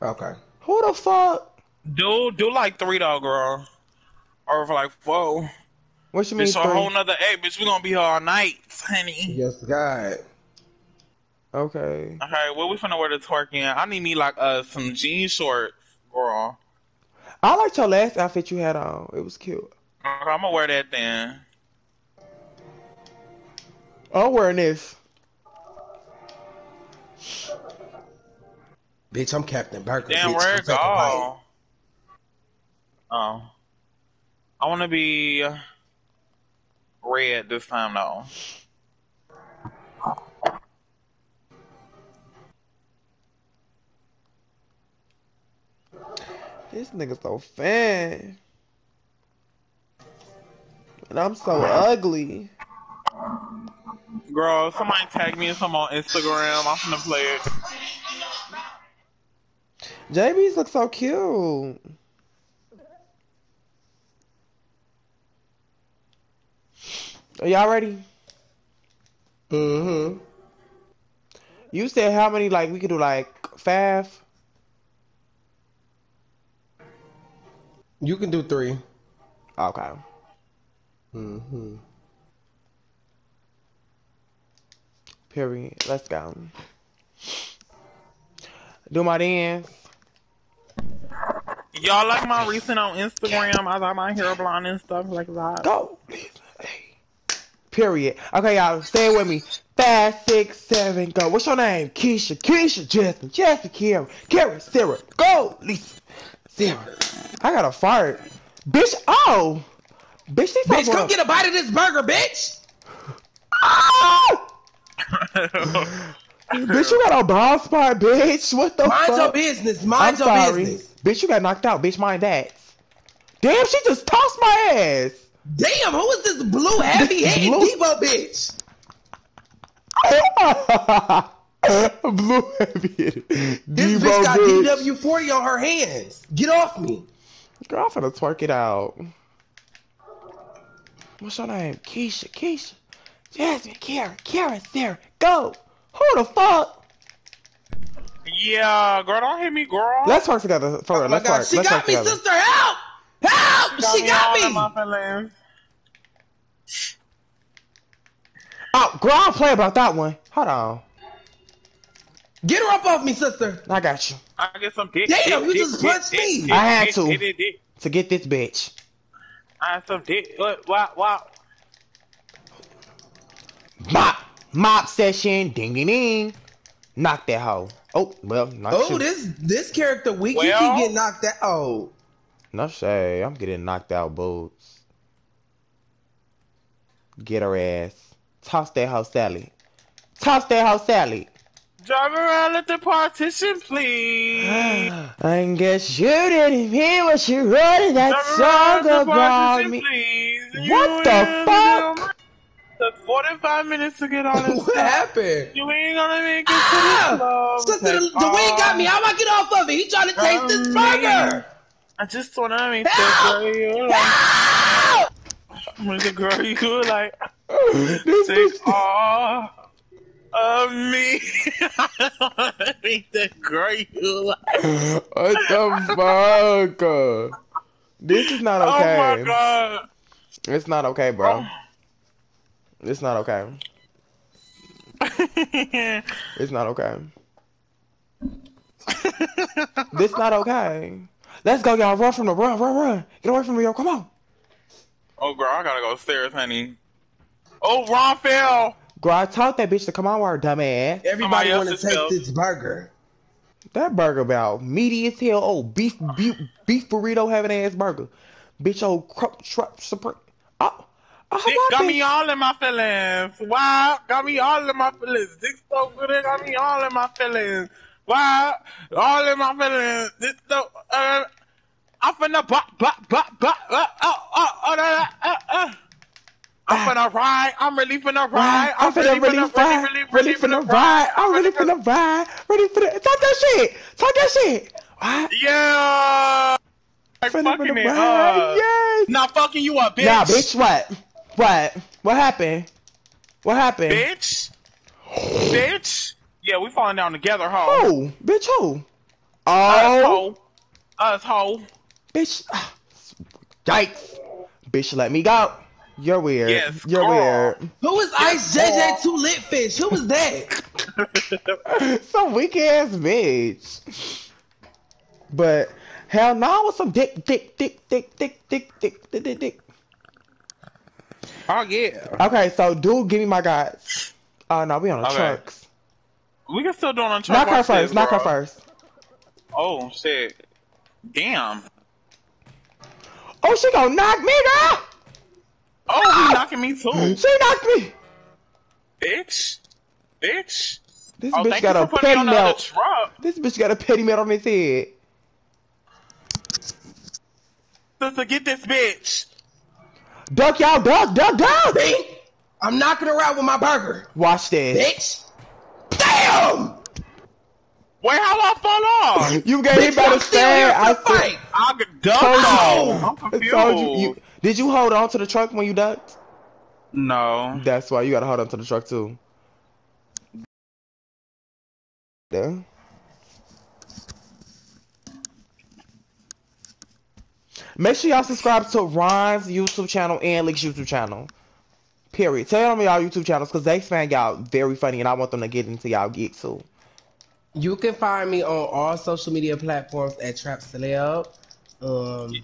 Okay. Who the fuck? Do do like three dog girl. Or like four. What you mean? It's a three? whole nother eight, bitch. We gonna be here all night, honey. Yes, God. Okay. Okay, what we finna wear to twerk in? I need me like uh some jean shorts, girl. I liked your last outfit you had on. It was cute. Okay, I'm gonna wear that then. I'm wearing this. Bitch, I'm Captain Burger. Damn, bitch. where I'm it taking a bite. go? Oh, I wanna be uh, red this time though. This nigga so fan. And I'm so ugly. Girl, somebody tag me in some on Instagram. I'm finna play it. JB's look so cute. Are y'all ready? Mm-hmm. You said how many? Like we could do like five. You can do three. Okay. Mm-hmm. Period. Let's go. Do my dance. Y'all like my recent on Instagram? I got my hair blonde and stuff like that. Go. Hey. Period. Okay, y'all, stay with me. Five, six, seven, go. What's your name? Keisha. Keisha, Jasmine. Jasmine, Kara. Kara, Sarah. Go, Lisa. Sarah. I got a fart. Bitch, oh. Bitch, these Bitch, come wanna- get a bite of this burger, bitch. Ah! bitch, you got a bald spot, bitch. What the Mind fuck? your business. I'm Mind your sorry. business. Bitch, you got knocked out. Bitch, mind that. Damn, she just tossed my ass. Damn, who is this blue heavy headed Blue- Debo bitch? Blue heavy. This Debo bitch got. DW forty on her hands. Get off me. Girl, I'm finna twerk it out. What's her name? Keisha. Keisha. Jasmine. Kara. Kara. Sarah. Go. Who the fuck? Yeah, girl, don't hit me, girl. Let's twerk together. For real. Oh my Let's god, twerk. she Let's got twerk me, together. sister. Help! Help! She got all in me. my feelings. Oh, girl, I'll play about that one. Hold on. Get her up off me, sister. I got you. I get some dick. Damn, dick, you dick, just dick, punched dick, me. dick, I had to. dick, dick, dick. To get this bitch. I had some dick. What? What? What? Mop. Mop session. Ding, ding, ding. Knock that hoe. Oh, well, not Oh, you. this this character weak. you Well- can get knocked out. Oh, No shade. I'm getting knocked out, boots. Get her ass. Toss that hoe Sally. Toss that hoe Sally. Drive around at the partition, please. I guess you didn't hear what she wrote in that Drive song the about partition, me. please. What the fuck? Took 45 minutes to get on this what stuff. happened? You ain't gonna make it to Ah! the. Sister, the, the weed got all- me. How do I get off of it? He trying to taste this Um, burger. I just wanna make Help! the girl you like. Make the girl you like. This Take all of me. I make the girl you like. what the fuck? This is not okay. Oh my god. It's not okay, bro. It's not okay. It's not okay. this not okay. Let's go, y'all. Run from the run, run, run. Get away from me, yo. Come on. oh girl, I gotta go upstairs, honey. Oh, Ron fell. Girl, I told that bitch to come on with her dumb ass. Everybody want to take bill. this burger. That burger about meaty as hell. Oh, beef, beef, beef burrito having ass burger. Bitch, oh, old crop, trap, supreme. Oh, oh, got bitch. me all in my feelings. Wow, got me all in my feelings. Dick so good, it got me all in my feelings. Wow, all in my feelings. This so, uh, I'm finna bop, bop, bop, bop, uh, uh, uh, uh, uh, uh. I'm finna ride. I'm really finna ride. I'm finna really ride. really, Really finna ride. I'm really finna ride. Ready for the talk that shit. Talk that shit. What? Yeah. Like Finna fucking finna it. ride. Uh, Yes. not fucking you up, bitch. Nah, bitch. What? What? What happened? What happened? Bitch. bitch. Yeah, we falling down together, ho. Who? Bitch, who? Oh. Us, ho. Us, ho. bitch. Yikes. Bitch, let me go. You're weird. Yes, You're girl. Who is Ice JJ Two Lit Fish? Who was that? Some weak ass bitch. But hell no, with some dick, dick, dick, dick, dick, dick, dick, dick, dick, dick. Oh, yeah. Okay, so dude, give me my guys. Oh no, we on the Okay. trucks. We can still do it on trucks. Knock her first. Knock her first. Oh, shit. Damn. Oh, she gonna knock me, girl. Oh, he knocking me too. She knocked me. Bitch. Bitch. This Oh, bitch got a petty on the other melt. This bitch got a petty melt on his head. Sister, get this bitch. Duck, y'all, duck, duck, duck. Bing. I'm knocking her out with my burger, Watch this. bitch. Damn. Wait, how I fall off? You got Bitch, hit by the I'm stand. I the fight. I got ducked off. I'm confused. told you, you. Did you hold on to the truck when you ducked? No. That's why you gotta hold on to the truck too. Yeah. Make sure y'all subscribe to Ron's YouTube channel and Leak's YouTube channel. Period. Tell them y'all YouTube channels because they find y'all very funny and I want them to get into y'all geek too. You can find me on all social media platforms at Trap Celeb. Um, wait,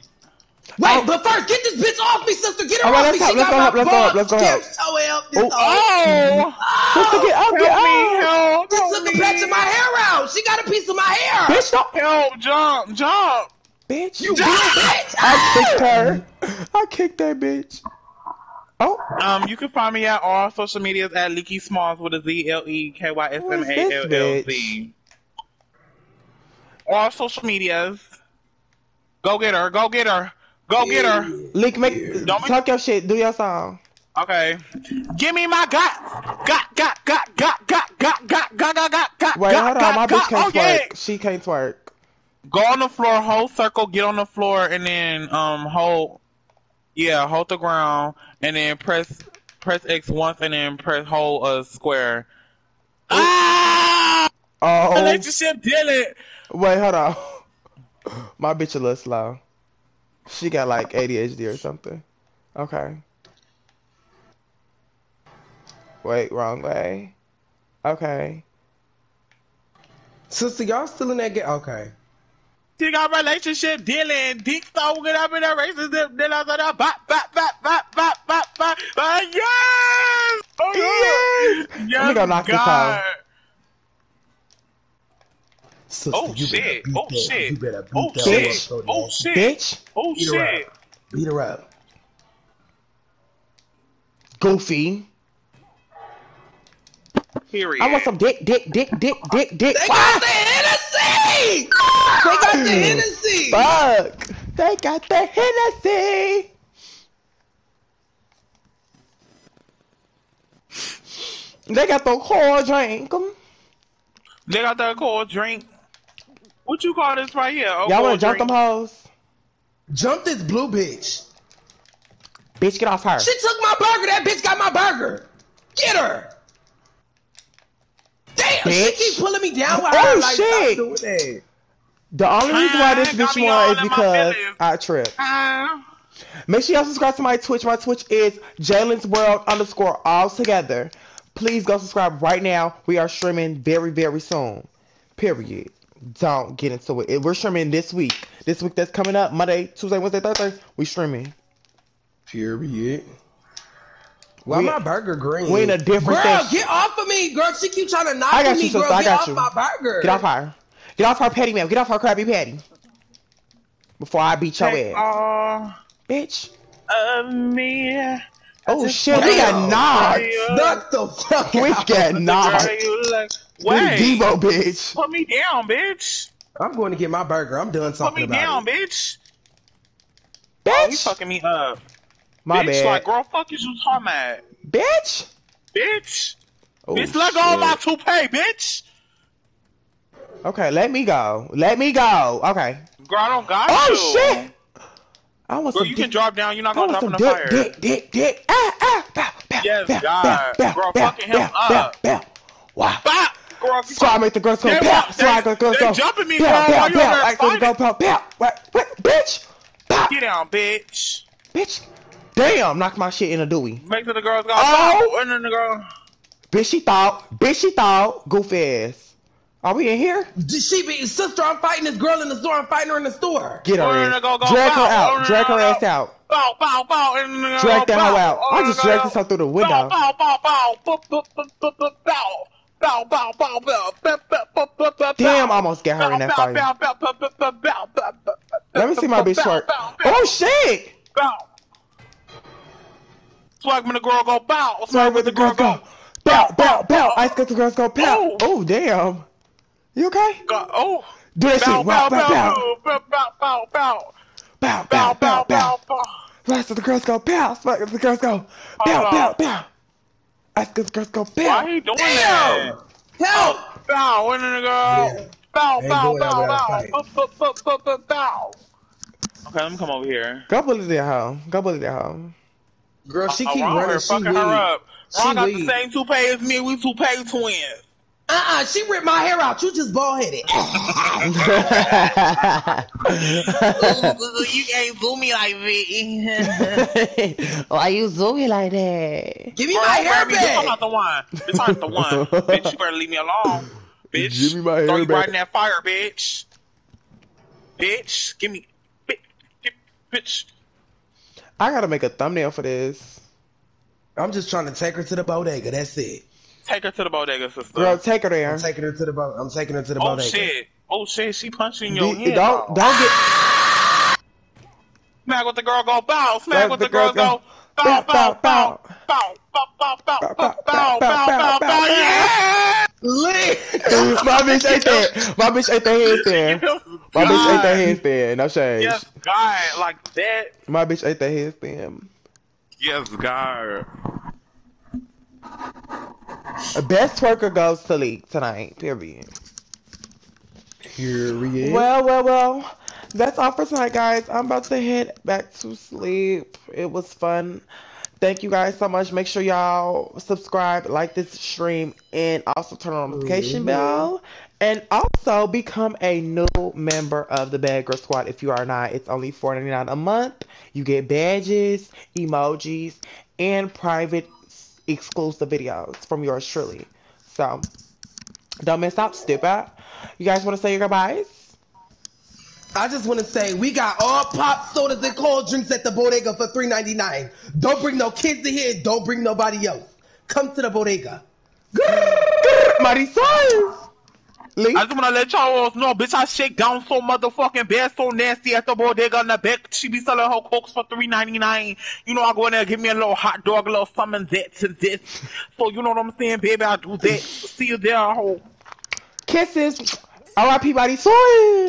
Oh. but first, get this bitch off me, sister. Get her All right, off let's me. help, She let's got go my help, let's go help, let's go help. so help. This Oh. oh. Oh! Sister, get up, Help get me, up. help! This Help took a me! patch of my hair out. She got a piece of my hair. Bitch, don't. Help! Jump! Jump! Bitch. You bitch. I kicked her. I kicked that bitch. Oh. Um, you can find me at all social medias at Leaky Smalls with a Z L E K Y S M A L L Z. All social medias. Go get her! Go get her! Go get her! Leak, make Don't make- talk your shit. Do your song. Okay. Give me my got, got, got, got, got, got, got, got, got, got, got, got, Wait, got, hold on. got, My bitch got. can't Oh twerk. yeah. She can't twerk. Go on the floor, hold circle, get on the floor, and then um hold, yeah, hold the ground, and then press press X once, and then press hold a square. Ah! Oh, Relationship did it. wait, hold on. My bitch a little slow. She got like ADHD or something. Okay. Wait, wrong way. Okay. Sister, y'all still in that game? Okay. She got relationship dealing. Dick so good up in a relationship dealing. So that bop, bop, bop, bop, bop, bop, bop. Uh, yes! Oh, Yes! yes! Let me go knock this God. out. Sister, Oh, you shit. beat Oh, that- shit. You better beat Oh, that shit. motherfucker. Oh, shit. Bitch. Oh, Beat her shit. up. Beat her up. Goofy. Period. I want some dick, dick, dick, dick, dick, dick. They Ah! got the Hennessy! They got the Hennessy! Fuck! They got the Hennessy! They got the cold drink. They got that cold drink. What you call this right here? Y'all wanna jump drink. them hoes? Jump this blue bitch. Bitch, get off her. She took my burger. That bitch got my burger. Get her. Damn, Bitch. she keep pulling me down with Oh, her. Like, shit. stop doing that. The only reason why this got bitch me won is because. I tripped. Make sure y'all subscribe to my Twitch. My Twitch is Jalen's World underscore all together. Please go subscribe right now. We are streaming very, very soon. Period. Don't get into it. We're streaming this week. This week that's coming up, Monday, Tuesday, Wednesday, Thursday. We streaming. Period. Why We- my burger green? we in a different Girl, section. get off of me, girl. She keep trying to knock I got me, you, sister. girl. I get got off you. my burger. Get off her. Get off her petty man. Get off her Krabby Patty. Before I beat your Take ass. all Bitch. of me. Oh shit, we got Damn. knocked. Knock the fuck We out. got knocked. Girl, you like, We wait. Debo, bitch. Put me down, bitch. I'm going to get my burger. I'm done talking about Put me about down, it. bitch. Oh, he Bitch. fucking me up. My bitch, bad. like, girl, fuck is you talking about? Bitch. Bitch. Oh, bitch, let go of my toupee, bitch. Okay, let me go. Let me go. Okay. Girl, I don't got Oh you. shit. I want Girl, some you dick. can drop down. You're not gonna want drop in the dick, fire. dick, dick, dick. Ah, ah, bow, bow, Yes, bow, God. bow, bow, Girl, bow, fucking him bow, up. Bow, bow. Wow. Bop. Girl, So I make the girls go want- So I the girls go. jumping me, pow, girl, pow, while you over pow. there I make the girls go pow. What? What? Bitch. Pow. Get down, bitch. Bitch. Damn, knocked my shit in a Dewey. Make sure the girls go. Oh. Oh. And then the girl. Bitch, she thought. Bitch, she thought. Goofy ass. Are we in here? She be sister. I'm fighting this girl in the store. I'm fighting her in the store. Get her Oh, ass. go, go, Drag her bow. out. Oh, Drag her no, ass no. out. Bow, bow, bow. And then the girl Drag go, that hoe bow. out. Oh, I just no, dragged no. this hoe through the Bow, window. bow, bow, bow. Bow, bow, bow, bow, bow, bow. Bow, bow, bow, bow. Bow, bow, bow, bow, bow, Damn, bow. I almost got her in that Bow, fight. bow, bow, bow, bow, bow, bow, bow, bow, Let me see my bitch bow, twerk. bow, bow, Oh shit! bow. Swag when the girl go bow. Sorry, Swag when the girls go. Bow, bow, bow. Ice got the girls go pow. Oh. Oh damn. You okay? Go- Oh. Do that Bow, shit. bow, bow, bow, bow. bow, bow, bow, bow, Bow, bow, bow, bow, bow. bow. Ice got the girls go pow. Swag got the girls go. Bow, bow, bow. Ice got the girls go Why pow. he doing that? Help! Oh, bow, when the girl. Yeah. Bow, bow, bow, bow. Bow, bow, bow, bow, bow, bow. Okay, let me come over here. Go bully that hoe. Go bully that hoe. Girl, she Oh, keep Ron running. here She fucking weak. her up. She Ron got the same toupee as me. We toupee twins. Uh-uh, she ripped my hair out. You just bald headed. you can't do me like that. Why you zooming like that? Give me my hair This I'm not the one. This ain't the one. bitch, you better leave me alone. Bitch, Give me my hair throw you back. right in that fire, bitch. Bitch, give me, bitch, bitch. I gotta make a thumbnail for this. I'm just trying to take her to the bodega. That's it. Take her to the bodega, sister. Girl, take her there. I'm taking her to the bo- I'm taking her to the oh bodega. shit! Oh shit! She punching D- your head. don't off. don't get Smack with the girl go bow. Smack Smack with with the girl go bow bow bow bow bow bow bow bow bow bow bow bow. Yeah. Lit. my bitch ate that. My bitch ate that headstand. My bitch ate that headstand. No shade. Yes, God, like that. My bitch ate that headstand. Yes, God. Best twerker goes to league tonight. Period. Period. Well, well, well. That's all for tonight, guys. I'm about to head back to sleep. It was fun. Thank you guys so much. Make sure y'all subscribe, like this stream, and also turn on the notification Mhm. bell. And also become a new member of the Bad Girl Squad if you are not. It's only $4.99 a month. You get badges, emojis, and private exclusive videos from yours truly. So don't miss out, stupid. You guys want to say your goodbyes? I just want to say we got all pop sodas and cold drinks at the bodega for three ninety nine. Don't bring no kids in here. Don't bring nobody else. Come to the bodega. Marisol! Lee? I just wanna let y'all all know, bitch, I shake down so motherfucking bad, so nasty at the bodega in the back. She be selling her cokes for three ninety nine. You know, I go in there, give me a little hot dog, a little something that to this. So you know what I'm saying, baby? I do that. See you there, hoe. Kisses. R.I.P. Marisol!